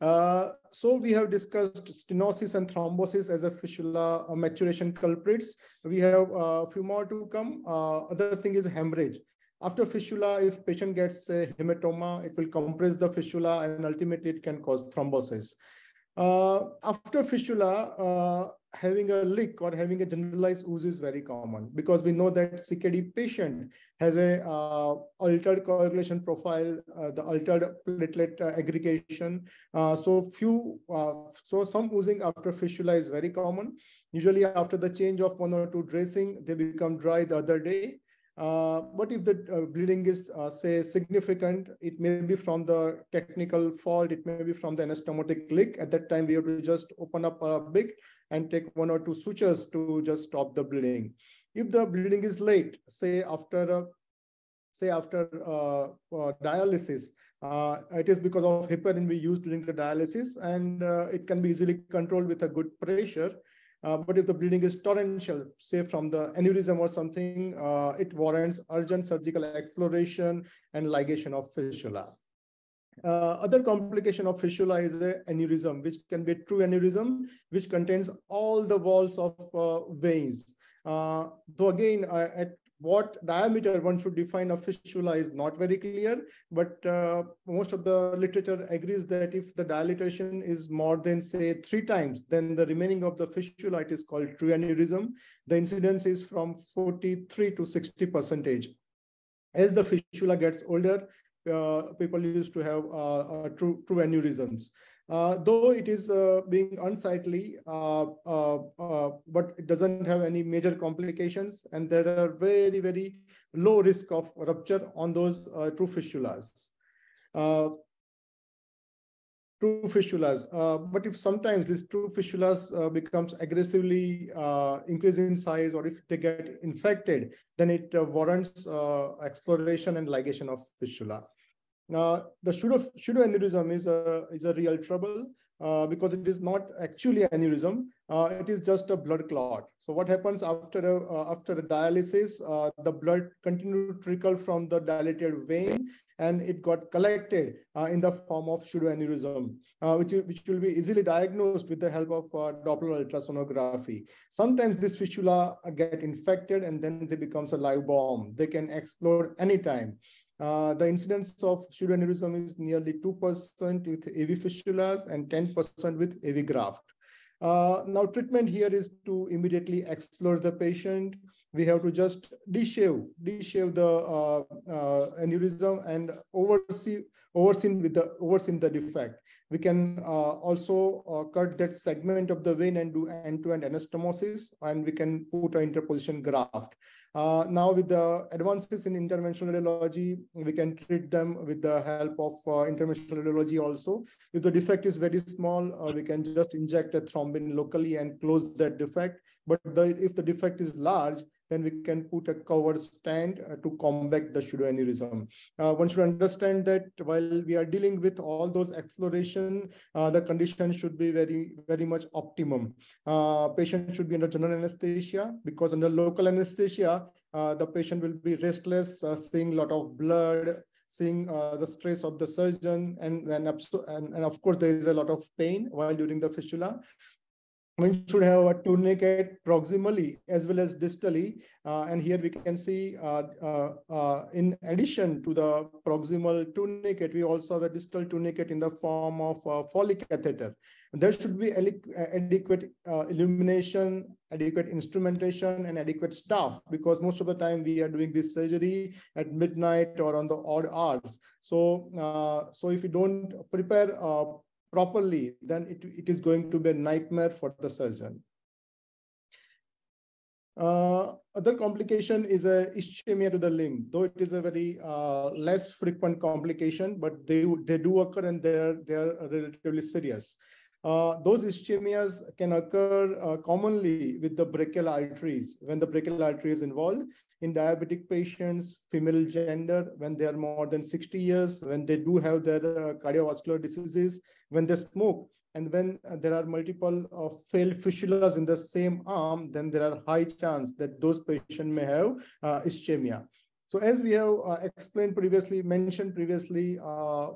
Uh, so we have discussed stenosis and thrombosis as a fistula uh, maturation culprits. We have uh, a few more to come. Uh, other thing is hemorrhage. After fistula, if patient gets a hematoma, it will compress the fistula and ultimately it can cause thrombosis. Uh, after fistula, having a leak or having a generalized ooze is very common because we know that CKD patient has a uh, altered coagulation profile, uh, the altered platelet uh, aggregation. Uh, so few, uh, so some oozing after fistula is very common. Usually after the change of one or two dressing, they become dry the other day. Uh, but if the bleeding is, say, significant, it may be from the technical fault, it may be from the anastomotic leak. At that time, we have to just open up a big and take one or two sutures to just stop the bleeding. If the bleeding is late, say after uh, say after uh, uh, dialysis, uh, it is because of heparin we use during the dialysis, and it can be easily controlled with a good pressure. But if the bleeding is torrential, say from the aneurysm or something, it warrants urgent surgical exploration and ligation of fistula. Uh, other complication of fistula is a aneurysm, which can be a true aneurysm, which contains all the walls of uh, veins. Uh, though again, uh, at what diameter one should define a fistula is not very clear, but uh, most of the literature agrees that if the dilatation is more than say three times, then the remaining of the fistula it is called true aneurysm. The incidence is from 43 to 60 percentage. As the fistula gets older, people used to have uh, uh, true, true aneurysms. Uh, though it is uh, being unsightly, uh, but it doesn't have any major complications, and there are very, very low risk of rupture on those true fistulas. true fistulas, but if sometimes these true fistulas becomes aggressively increase in size, or if they get infected, then it warrants exploration and ligation of fistula. Now, the pseudo, pseudoaneurysm is a, is a real trouble uh, because it is not actually aneurysm. Uh, it is just a blood clot. So what happens after a, uh, after a dialysis, uh, the blood continued to trickle from the dilated vein and it got collected uh, in the form of pseudoaneurysm, uh, which, which will be easily diagnosed with the help of Doppler ultrasonography. Sometimes this fistula get infected and then they becomes a live bomb. They can explode anytime. Uh, the incidence of pseudoaneurysm is nearly 2% with AV fistulas and 10% with AV graft. Uh, now, treatment here is to immediately explore the patient. We have to just deshave, deshave the uh, uh, aneurysm and oversee, oversee with the oversee the defect. We can uh, also uh, cut that segment of the vein and do end-to-end -end anastomosis, and we can put an interposition graft. Uh, now with the advances in interventional radiology, we can treat them with the help of uh, interventional radiology also. If the defect is very small, uh, we can just inject a thrombin locally and close that defect. But the, if the defect is large, then we can put a cover stent uh, to combat the pseudoaneurysm. Uh, one should understand that while we are dealing with all those exploration, uh, the condition should be very, very much optimum. Patient should be under general anesthesia because under local anesthesia, the patient will be restless, seeing a lot of blood, seeing uh, the stress of the surgeon and then and, and of course there is a lot of pain while during the fistula we should have a tourniquet proximally as well as distally. Uh, and here we can see, uh, uh, uh, in addition to the proximal tourniquet, we also have a distal tourniquet in the form of a Foley catheter. There should be adequate uh, illumination, adequate instrumentation, and adequate staff because most of the time we are doing this surgery at midnight or on the odd hours. So, so if you don't prepare properly, then it, it is going to be a nightmare for the surgeon. Uh, other complication is a ischemia to the limb, though it is a very uh, less frequent complication, but they, they do occur and they're, they're relatively serious. Uh, those ischemias can occur uh, commonly with the brachial arteries when the brachial artery is involved in diabetic patients, female gender, when they are more than 60 years, when they do have their uh, cardiovascular diseases, when they smoke, and when uh, there are multiple uh, failed fistulas in the same arm, then there are high chance that those patients may have ischemia. So as we have explained previously, mentioned previously,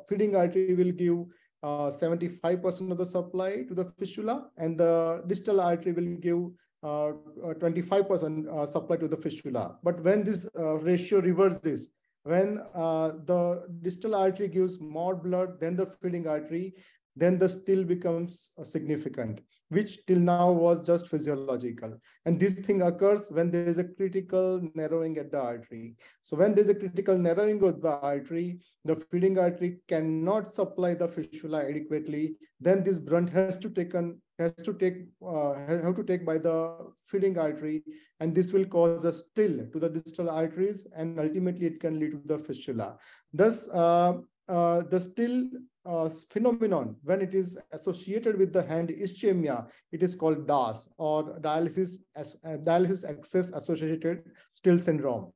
feeding artery will give 75% of the supply to the fistula, and the distal artery will give 25% uh, uh, supply to the fistula. But when this uh, ratio reverses, when the distal artery gives more blood than the feeding artery, then the steal becomes significant which till now was just physiological. And this thing occurs when there is a critical narrowing at the artery. So when there's a critical narrowing of the artery, the feeding artery cannot supply the fistula adequately. Then this brunt has to take on, has to take uh, have to take by the feeding artery, and this will cause a steal to the distal arteries, and ultimately it can lead to the fistula. Thus, uh, uh, the steal uh, phenomenon, when it is associated with the hand ischemia, it is called DAS or dialysis, as, uh, dialysis access associated steal syndrome.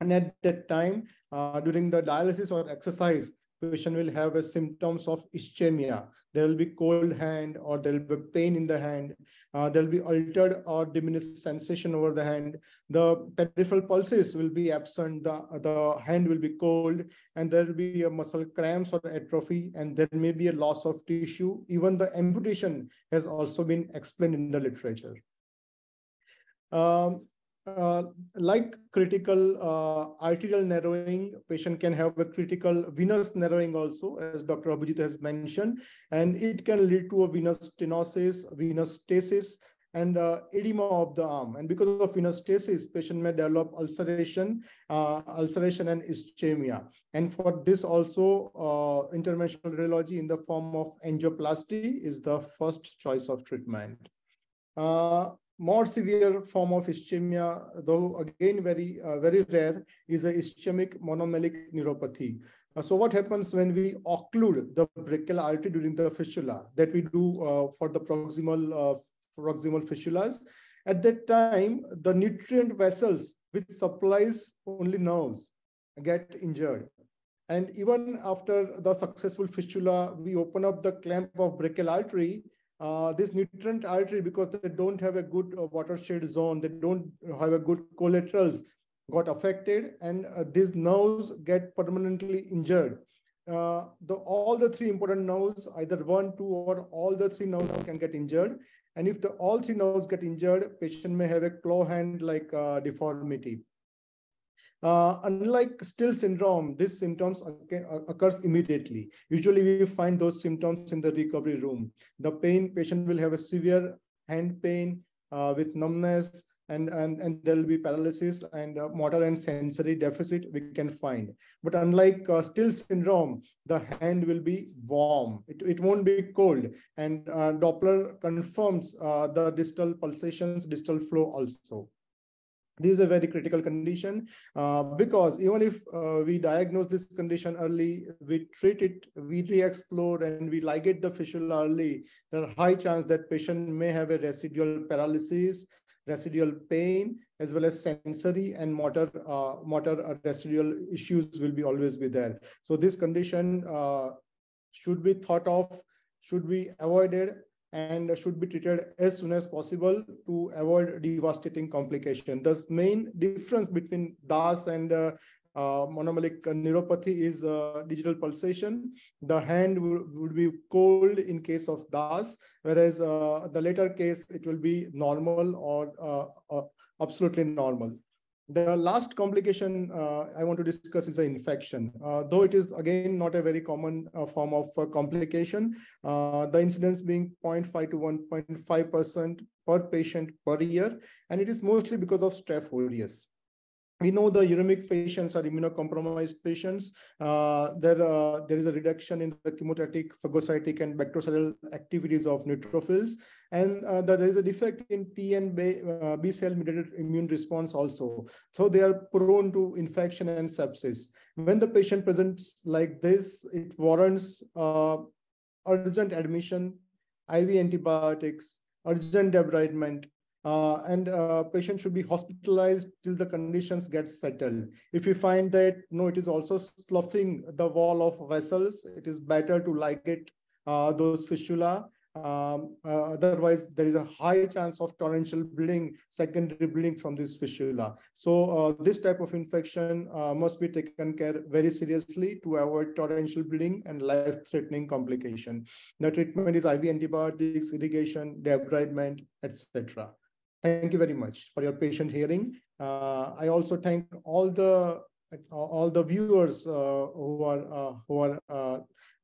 And at that time, uh, during the dialysis or exercise, patient will have a symptoms of ischemia. There will be cold hand or there will be pain in the hand. Uh, there will be altered or diminished sensation over the hand. The peripheral pulses will be absent. The, the hand will be cold and there will be a muscle cramps or atrophy and there may be a loss of tissue. Even the amputation has also been explained in the literature. Um, uh, like critical uh, arterial narrowing, patient can have a critical venous narrowing also, as Dr. Abhijit has mentioned, and it can lead to a venous stenosis, venous stasis, and uh, edema of the arm. And because of venous stasis, patient may develop ulceration, uh, ulceration and ischemia. And for this also, uh, interventional radiology in the form of angioplasty is the first choice of treatment. Uh, more severe form of ischemia, though again very, uh, very rare, is a ischemic monomelic neuropathy. Uh, so what happens when we occlude the brachial artery during the fistula that we do uh, for the proximal, uh, proximal fistulas? At that time, the nutrient vessels which supplies only nerves get injured. And even after the successful fistula, we open up the clamp of brachial artery, uh, this nutrient artery, because they don't have a good uh, watershed zone, they don't have a good collaterals, got affected, and uh, these nerves get permanently injured. Uh, the, all the three important nerves, either one, two, or all the three nerves can get injured. And if the all three nerves get injured, patient may have a claw hand like uh, deformity. Uh, unlike Steal syndrome, these symptoms occurs immediately. Usually we find those symptoms in the recovery room. The pain patient will have a severe hand pain uh, with numbness and, and, and there will be paralysis and uh, motor and sensory deficit we can find. But unlike uh, Steal syndrome, the hand will be warm. It, it won't be cold. And uh, Doppler confirms uh, the distal pulsations, distal flow also this is a very critical condition uh, because even if uh, we diagnose this condition early, we treat it, we re-explore and we ligate the fistula early, there are high chance that patient may have a residual paralysis, residual pain, as well as sensory and motor uh, motor residual issues will be always be there. So this condition uh, should be thought of, should be avoided and should be treated as soon as possible to avoid devastating complication. The main difference between DAS and uh, uh, neuropathy is uh, digital pulsation. The hand would be cold in case of DAS, whereas uh, the later case, it will be normal or uh, uh, absolutely normal. The last complication uh, I want to discuss is an infection. Uh, though it is again not a very common uh, form of uh, complication, uh, the incidence being 0.5 to 1.5% per patient per year, and it is mostly because of Staph aureus we know the uremic patients are immunocompromised patients. Uh, there, uh, there is a reduction in the chemotactic, phagocytic, and bactericidal activities of neutrophils. And uh, there is a defect in T and B, uh, B cell mediated immune response also. So they are prone to infection and sepsis. When the patient presents like this, it warrants uh, urgent admission, IV antibiotics, urgent debridement, uh, and uh, patient should be hospitalized till the conditions get settled. If you find that no, it is also sloughing the wall of vessels, it is better to ligate uh, those fistula. Um, uh, otherwise, there is a high chance of torrential bleeding, secondary bleeding from this fistula. So uh, this type of infection uh, must be taken care very seriously to avoid torrential bleeding and life-threatening complication. The treatment is IV antibiotics, irrigation, debridement, etc. Thank you very much for your patient hearing. Uh, I also thank all the all the viewers uh, who are uh, who are uh,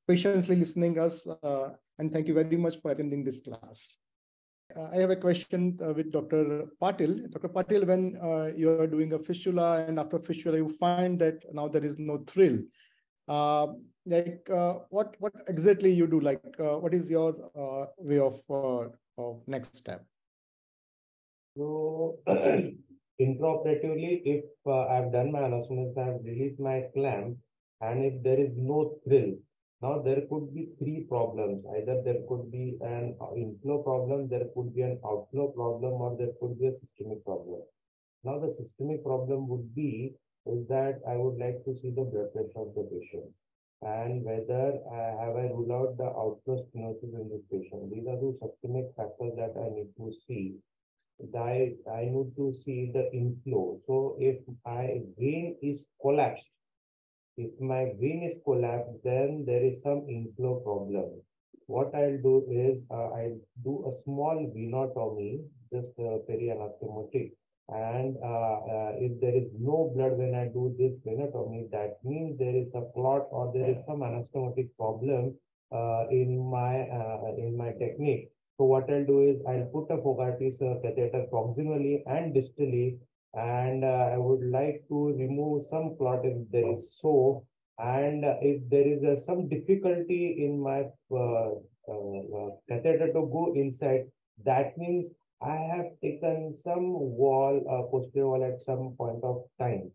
patiently listening us, uh, and thank you very much for attending this class. Uh, I have a question with Dr. Patel. Dr. Patel, when you are doing a fistula and after fistula you find that now there is no thrill, like what what exactly you do? Like what is your way of, of next step? So *clears throat* intraoperatively, if uh, I've done my anastomosis, I've released my clamp, and if there is no thrill, now there could be three problems. Either there could be an inflow problem, there could be an outflow problem, or there could be a systemic problem. Now the systemic problem would be is that I would like to see the blood pressure of the patient. and whether I have I ruled out the outflow stenosis in this patient. These are the systemic factors that I need to see. I, I need to see the inflow. So if my vein is collapsed, if my vein is collapsed, then there is some inflow problem. What I'll do is uh, I'll do a small venotomy, just uh, perianastomotic. And uh, uh, if there is no blood when I do this venotomy, that means there is a clot or there is some anastomotic problem uh, in my uh, in my technique. So what I'll do is I'll put a Fogarty's catheter proximally and distally and uh, I would like to remove some clot if there is so, and uh, if there is uh, some difficulty in my uh, uh, catheter to go inside, that means I have taken some wall, uh, posterior wall at some point of time.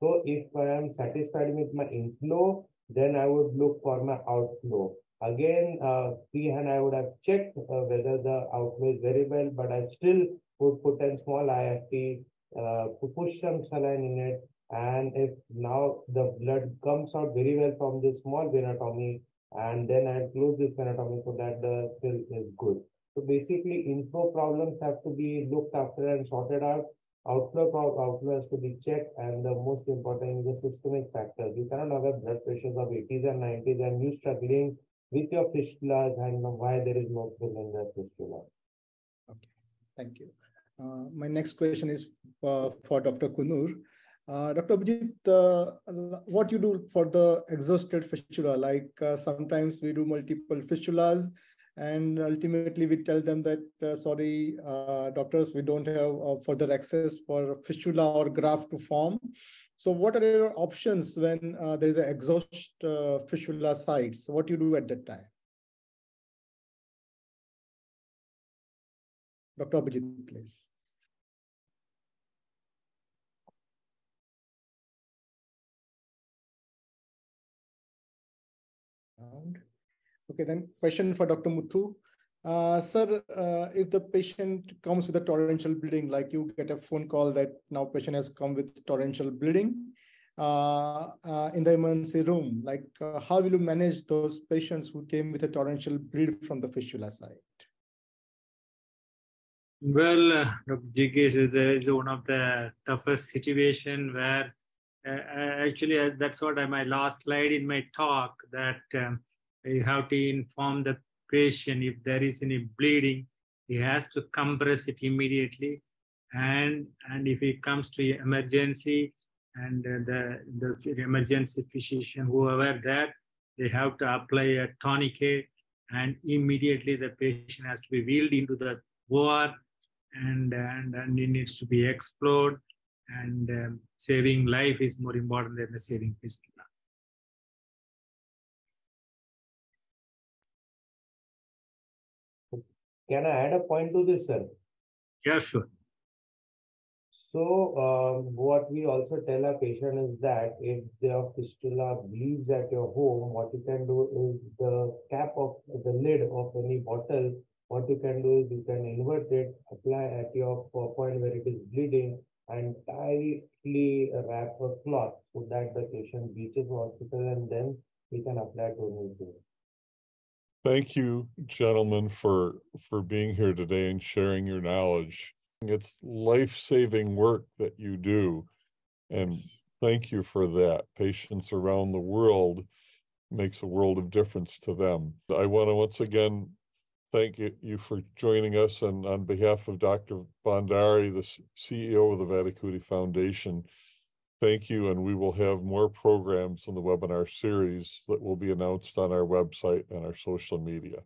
So if I am satisfied with my inflow, then I would look for my outflow. Again, uh, freehand, I would have checked uh, whether the outflow is very well, but I still would put a small IFT uh, push some saline in it. And if now the blood comes out very well from this small venotomy, and then I close this venotomy so that the fill is good. So basically, inflow problems have to be looked after and sorted out. Outflow outflow has to be checked, and the most important is the systemic factors. You cannot have blood pressures of 80s and 90s, and you struggling with your fistulas and why there is no fill in the fistula. Okay, thank you. Uh, my next question is uh, for Dr. Konnur. Uh, Dr. Abhijit, uh, what you do for the exhausted fistula? Like uh, sometimes we do multiple fistulas and ultimately we tell them that, uh, sorry, uh, doctors, we don't have uh, further access for fistula or graft to form. So what are your options when uh, there is an exhaust fistula sites? What do you do at that time? Dr. Abhijit, please. Okay, then question for Dr. Muthu. Uh, sir, uh, if the patient comes with a torrential bleeding, like you get a phone call that now patient has come with torrential bleeding uh, uh in the emergency room, like uh, how will you manage those patients who came with a torrential bleed from the fistula side? Well, uh, Dr. Jigish, there is one of the toughest situation where uh, actually that's what I, my last slide in my talk that um, you have to inform the patient if there is any bleeding, he has to compress it immediately. And, and if it comes to emergency and the, the emergency physician, whoever that they have to apply a tourniquet and immediately the patient has to be wheeled into the OR and, and, and it needs to be explored and um, saving life is more important than the saving fistula. Can I add a point to this, sir? Yeah, sure. So um, what we also tell our patient is that if the fistula bleeds at your home, what you can do is the cap of the lid of any bottle, what you can do is you can invert it, apply at your point where it is bleeding and tightly wrap a cloth so that the patient reaches hospital and then we can apply to Thank you, gentlemen, for for being here today and sharing your knowledge. It's life-saving work that you do. And thank you for that. Patients around the world makes a world of difference to them. I want to once again thank you for joining us. And on behalf of Dr. Bhandari, the CEO of the Vattikuti Foundation, thank you. And we will have more programs in the webinar series that will be announced on our website and our social media.